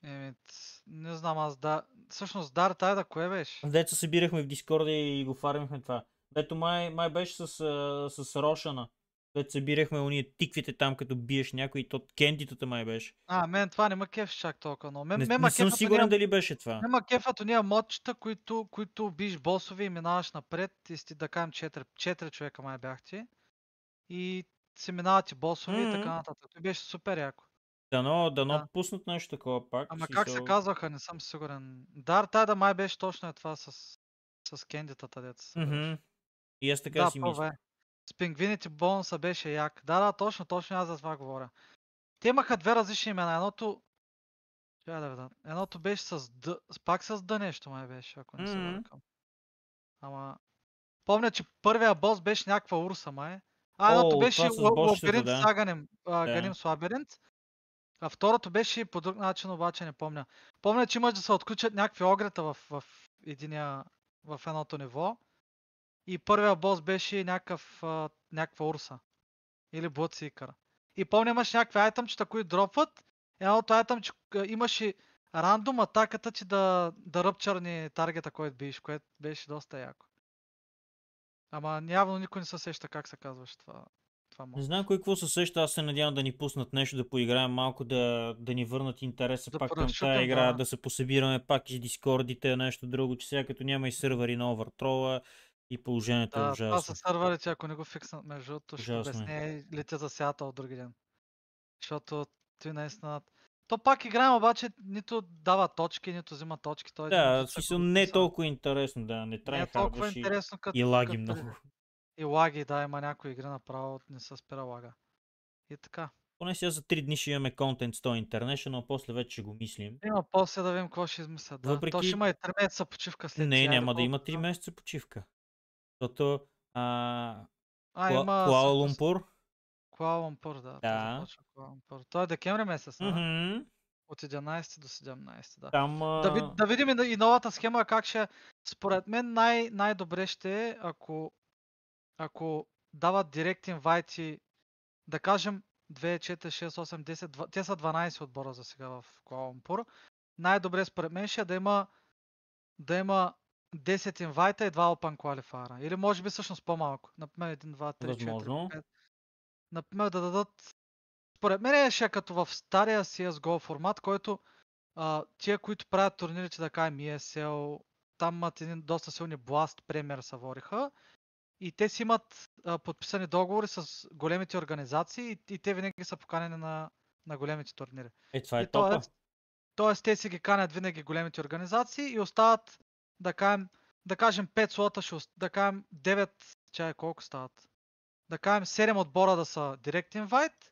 Speaker 2: Еми, не знам аз да... всъщност Dark Tide, кое беше?
Speaker 1: Деца събирахме в Дискорда и го фармихме това. Дето май, май беше с, с Рошана. Дето събирахме уния тиквите там, като биеш някой, и то кендитата май беше.
Speaker 2: А, мен това не ма кеф чак толкова много. Мен,
Speaker 1: Не,
Speaker 2: мен
Speaker 1: не
Speaker 2: ма
Speaker 1: съм
Speaker 2: кефат
Speaker 1: сигурен
Speaker 2: уния-
Speaker 1: дали беше това.
Speaker 2: Нема кефът уния модчета, които, които биш босове и минаваш напред и сти, да кажем 4, 4 човека май бяхте. И се минават и босове и
Speaker 1: Мгм.
Speaker 2: така нататък. Това беше супер яко.
Speaker 1: Дано, дано
Speaker 2: Да.
Speaker 1: пуснат нещо такова пак.
Speaker 2: Ама как се казваха, не съм сигурен. Дар, тая да май беше точно е това с, с кендитата, деца. събираш.
Speaker 1: И аз така
Speaker 2: Да,
Speaker 1: си мисля.
Speaker 2: С пингвините бонуса беше як. Да, да, точно, точно аз за това говоря. Те имаха две различни имена. Едното... Чакай да видя. Едното беше с Д... Пак с Д нещо май беше, ако не се
Speaker 1: Мгм.
Speaker 2: бъркам. Ама... Помня, че първия бос беше някаква Урса май. А,
Speaker 1: О,
Speaker 2: едното беше Л-
Speaker 1: босчето,
Speaker 2: Лабиринт
Speaker 1: да.
Speaker 2: с Аганим, а,
Speaker 1: Да.
Speaker 2: Ганим с лабиринт. А второто беше по друг начин, обаче не помня. Помня, че имаш да се отключат някакви огрета в, в, единия, в едното ниво. И първия бос беше някакъв, а, някаква урса. Или Bloodseeker. И помня имаш някакви айтъмчета, които дропват. Едното айтъмче имаше рандом атаката ти да, да ръпчърни таргета, който биеш, което беше доста яко. Ама явно никой не се сеща как се казваше това. това
Speaker 1: Не
Speaker 2: мод.
Speaker 1: знам кой какво се сеща, аз се надявам да ни пуснат нещо, да поиграем малко, да, да ни върнат интереса
Speaker 2: Да
Speaker 1: пак към тази игра,
Speaker 2: да.
Speaker 1: да. се посъбираме пак из дискордите, нещо друго, че сега като няма и сървъри на овъртрола и положението е
Speaker 2: Да, това
Speaker 1: ужасно.
Speaker 2: са сървърите, ако не го фикснат между другото, ще
Speaker 1: е.
Speaker 2: обясня летя за сята от други ден. Защото той наистина... То пак играем, обаче нито дава точки, нито взима точки. Той е
Speaker 1: Да, смисъл
Speaker 2: всяко
Speaker 1: не е толкова интересно, да, не
Speaker 2: Не е
Speaker 1: трябва
Speaker 2: толкова
Speaker 1: и,
Speaker 2: интересно като...
Speaker 1: и лаги
Speaker 2: като
Speaker 1: много.
Speaker 2: И лаги, да, има някои игри направо, не се спира лага. И така.
Speaker 1: Поне сега за 3 дни ще имаме контент 100 International, после вече ще го мислим.
Speaker 2: Има после да видим какво ще измислят. Да. То
Speaker 1: Въпреки-
Speaker 2: ще има и 3 месеца почивка след
Speaker 1: Не,
Speaker 2: тия,
Speaker 1: няма да има
Speaker 2: доколкото
Speaker 1: 3
Speaker 2: знам.
Speaker 1: месеца почивка. Защото а,
Speaker 2: А,
Speaker 1: Куа-
Speaker 2: има...
Speaker 1: Куала Лумпур,
Speaker 2: Куала Лумпур, да.
Speaker 1: Да.
Speaker 2: Куала Лумпур. Той е декември месец, а?
Speaker 1: мгм,
Speaker 2: От 11 до 17, да.
Speaker 1: там
Speaker 2: Да, ви,
Speaker 1: а,
Speaker 2: да видим и, новата схема как ще... Според мен най- най-добре ще е, ако, ако дават директ инвайти, да кажем 2, 4, 6, 8, 10, два- те са 12 отбора за сега в Куала Лумпур. Най-добре според мен ще е да има, да има 10 инвайта и 2 Open Qualifier. Или може би всъщност по-малко. Например 1, 2, 3, 4,
Speaker 1: Възможно.
Speaker 2: 5. Например да дадат... Според мен ще е като в стария CSGO формат, който а, тия, които правят турнирите, да кажем ESL, там имат един доста силни Blast Premier са вориха. И те си имат а, подписани договори с големите организации и, и те винаги са поканени на, на големите турнири.
Speaker 1: е, това е
Speaker 2: и
Speaker 1: топа.
Speaker 2: тоест, тоест те си ги канят винаги големите организации и остават, да кажем, да кажем 5 слота, ще, да кажем 9, чай колко стават? Да кажем 7 отбора да са Direct Invite,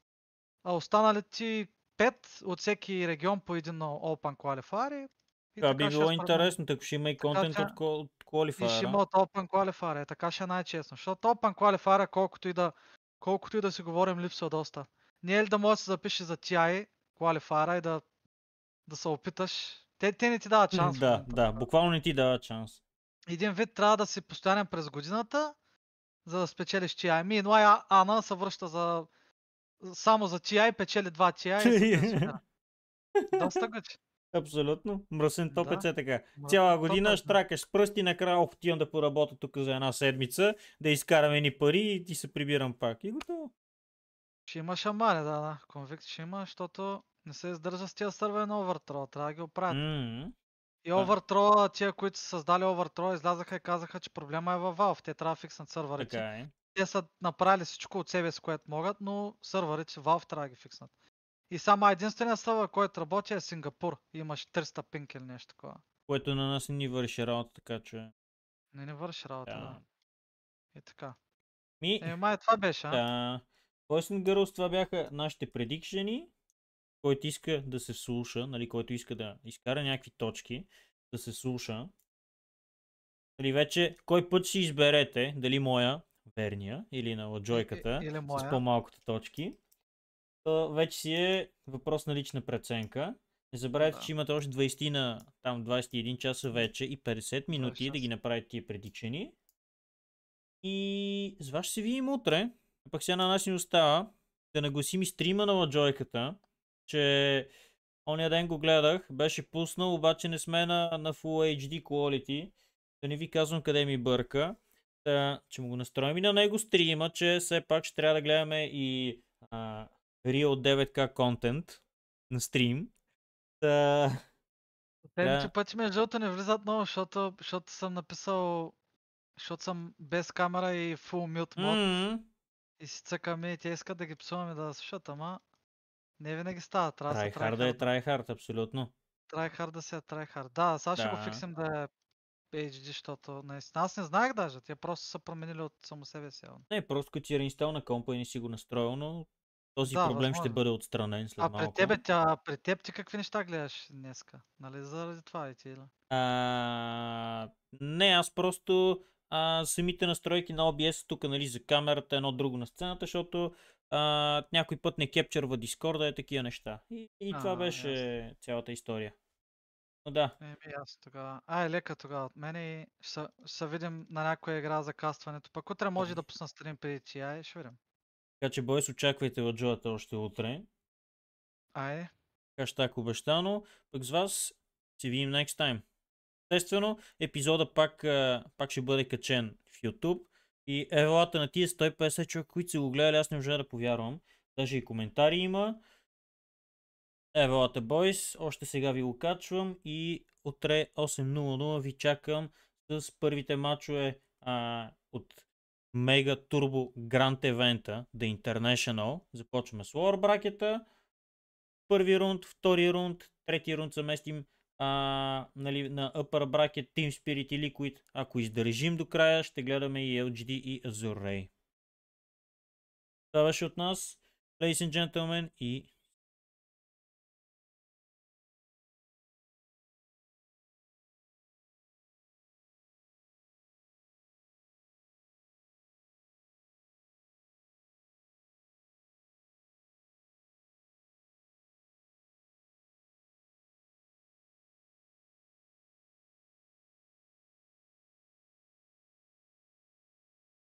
Speaker 2: а останалите 5 от всеки регион по един на Open Qualifier. и- така
Speaker 1: би било интересно, ако ще има и контент
Speaker 2: че-
Speaker 1: от от
Speaker 2: И ще
Speaker 1: Qualifier.
Speaker 2: има от Open Qualifier, е, така ще е най-честно. Защото Open Qualifier, колкото и да, колкото и да си говорим, липсва доста. Не е ли да можеш да се запишеш за TI Qualifier и да, да се опиташ? Те, те не ти дават шанс.
Speaker 1: Да, да, буквално не ти дава шанс.
Speaker 2: Един вид трябва да си постоянен през годината, за да спечелиш TI. Ми, но а, Ана се връща за само за TI, печели два TI. Доста гъч.
Speaker 1: Абсолютно. Мръсен топец
Speaker 2: Да.
Speaker 1: е така.
Speaker 2: Ма,
Speaker 1: Цяла година
Speaker 2: топец,
Speaker 1: штракаш с пръсти, накрая ох, отивам да поработя тук за една седмица, да изкараме ни пари и ти се прибирам пак. И готово.
Speaker 2: Ще има шамари, да, да. Конвикт ще има, защото не се издържа с тия на Overthrow. Трябва да ги оправят.
Speaker 1: М,
Speaker 2: И. Overthrow, тия, които са създали Overthrow, излязаха и казаха, че проблема е във Valve. Те трябва да фикснат сървърите.
Speaker 1: Така е.
Speaker 2: Те са направили всичко от себе си, което могат, но сървърите Valve трябва да ги фикснат. И само единственият сървър, който работи е Сингапур. И Имаш 300 пинк или нещо такова.
Speaker 1: Което на нас не ни върши работа, така че...
Speaker 2: Не ни върши работа, да.
Speaker 1: Да.
Speaker 2: И така.
Speaker 1: Ми,
Speaker 2: Е, май това беше, а?
Speaker 1: да. Boys and Girls, това бяха нашите предикшени. Който иска да се слуша, нали, който иска да изкара някакви точки, да се слуша. Нали, вече, кой път ще изберете, дали моя, верния, или на ладжойката,
Speaker 2: или
Speaker 1: с
Speaker 2: моя.
Speaker 1: по-малкото точки. То вече си е въпрос на лична преценка. Не забравяйте,
Speaker 2: Да.
Speaker 1: че имате още 20 на там 21 часа вече и 50 минути да ги направите тия предикшени. И с вас ще се видим утре. Пък сега на нас ни остава да нагласим и стрима на ладжойката, че Ония ден го гледах, беше пуснал, обаче не сме на, на Full HD quality. Да не ви казвам къде ми бърка. Та, че му го настроим и на него стрима, че все пак ще трябва да гледаме и а, Real 9K контент на стрим. Та,
Speaker 2: Те
Speaker 1: Да.
Speaker 2: пъти между другото не влизат много, защото, защото съм написал, защото съм без камера и full mute мод
Speaker 1: м,
Speaker 2: и си цъкаме и те искат да ги псуваме да слушат, ама не винаги става. Трябва да
Speaker 1: Трайхарда е трайхард, абсолютно.
Speaker 2: Tryhard да се е tryhard. Да, сега ще го
Speaker 1: Да.
Speaker 2: фиксим да е HD, защото наистина. Аз не знаех даже. Те просто са променили от само себе си.
Speaker 1: Не, просто като си е реинстал на компа и не си го настроил, но този
Speaker 2: Да,
Speaker 1: проблем ще
Speaker 2: възможно.
Speaker 1: бъде отстранен след
Speaker 2: А
Speaker 1: малко.
Speaker 2: при тебе, тя, при теб ти какви неща гледаш днеска? Нали заради това и ти или?
Speaker 1: А, не, аз просто а, самите настройки на OBS тук, нали, за камерата, едно друго на сцената, защото а, някой път не кепчърва Дискорда и такива неща. И, и това
Speaker 2: А,
Speaker 1: беше цялата история. Но да,
Speaker 2: Еми, аз тогава. Ай, лека тогава от мен и ще, ще видим на някоя игра за кастването. Пък утре може да пусна стрим преди ти, ай, ще видим.
Speaker 1: така че бойс, очаквайте от Джоята още утре.
Speaker 2: Ай,
Speaker 1: Хаштаг обещано. Пък с вас се видим next time. Естествено, епизода пак, пак ще бъде качен в YouTube. И еволата на тия 150 човека, които са го гледали, аз не можа да повярвам. Даже и коментари има. Еволата Бойс, още сега ви го качвам и утре 8.00 ви чакам с първите матчове а, от Мега Турбо Грант евента, The International. Започваме с Lower бракета. Първи рунд, втори рунд, трети рунд съместим а, нали, на Upper Bracket, Team Spirit и Liquid. Ако издържим до края, ще гледаме и LGD и Azure Ray. Това беше от нас, ladies and gentlemen, и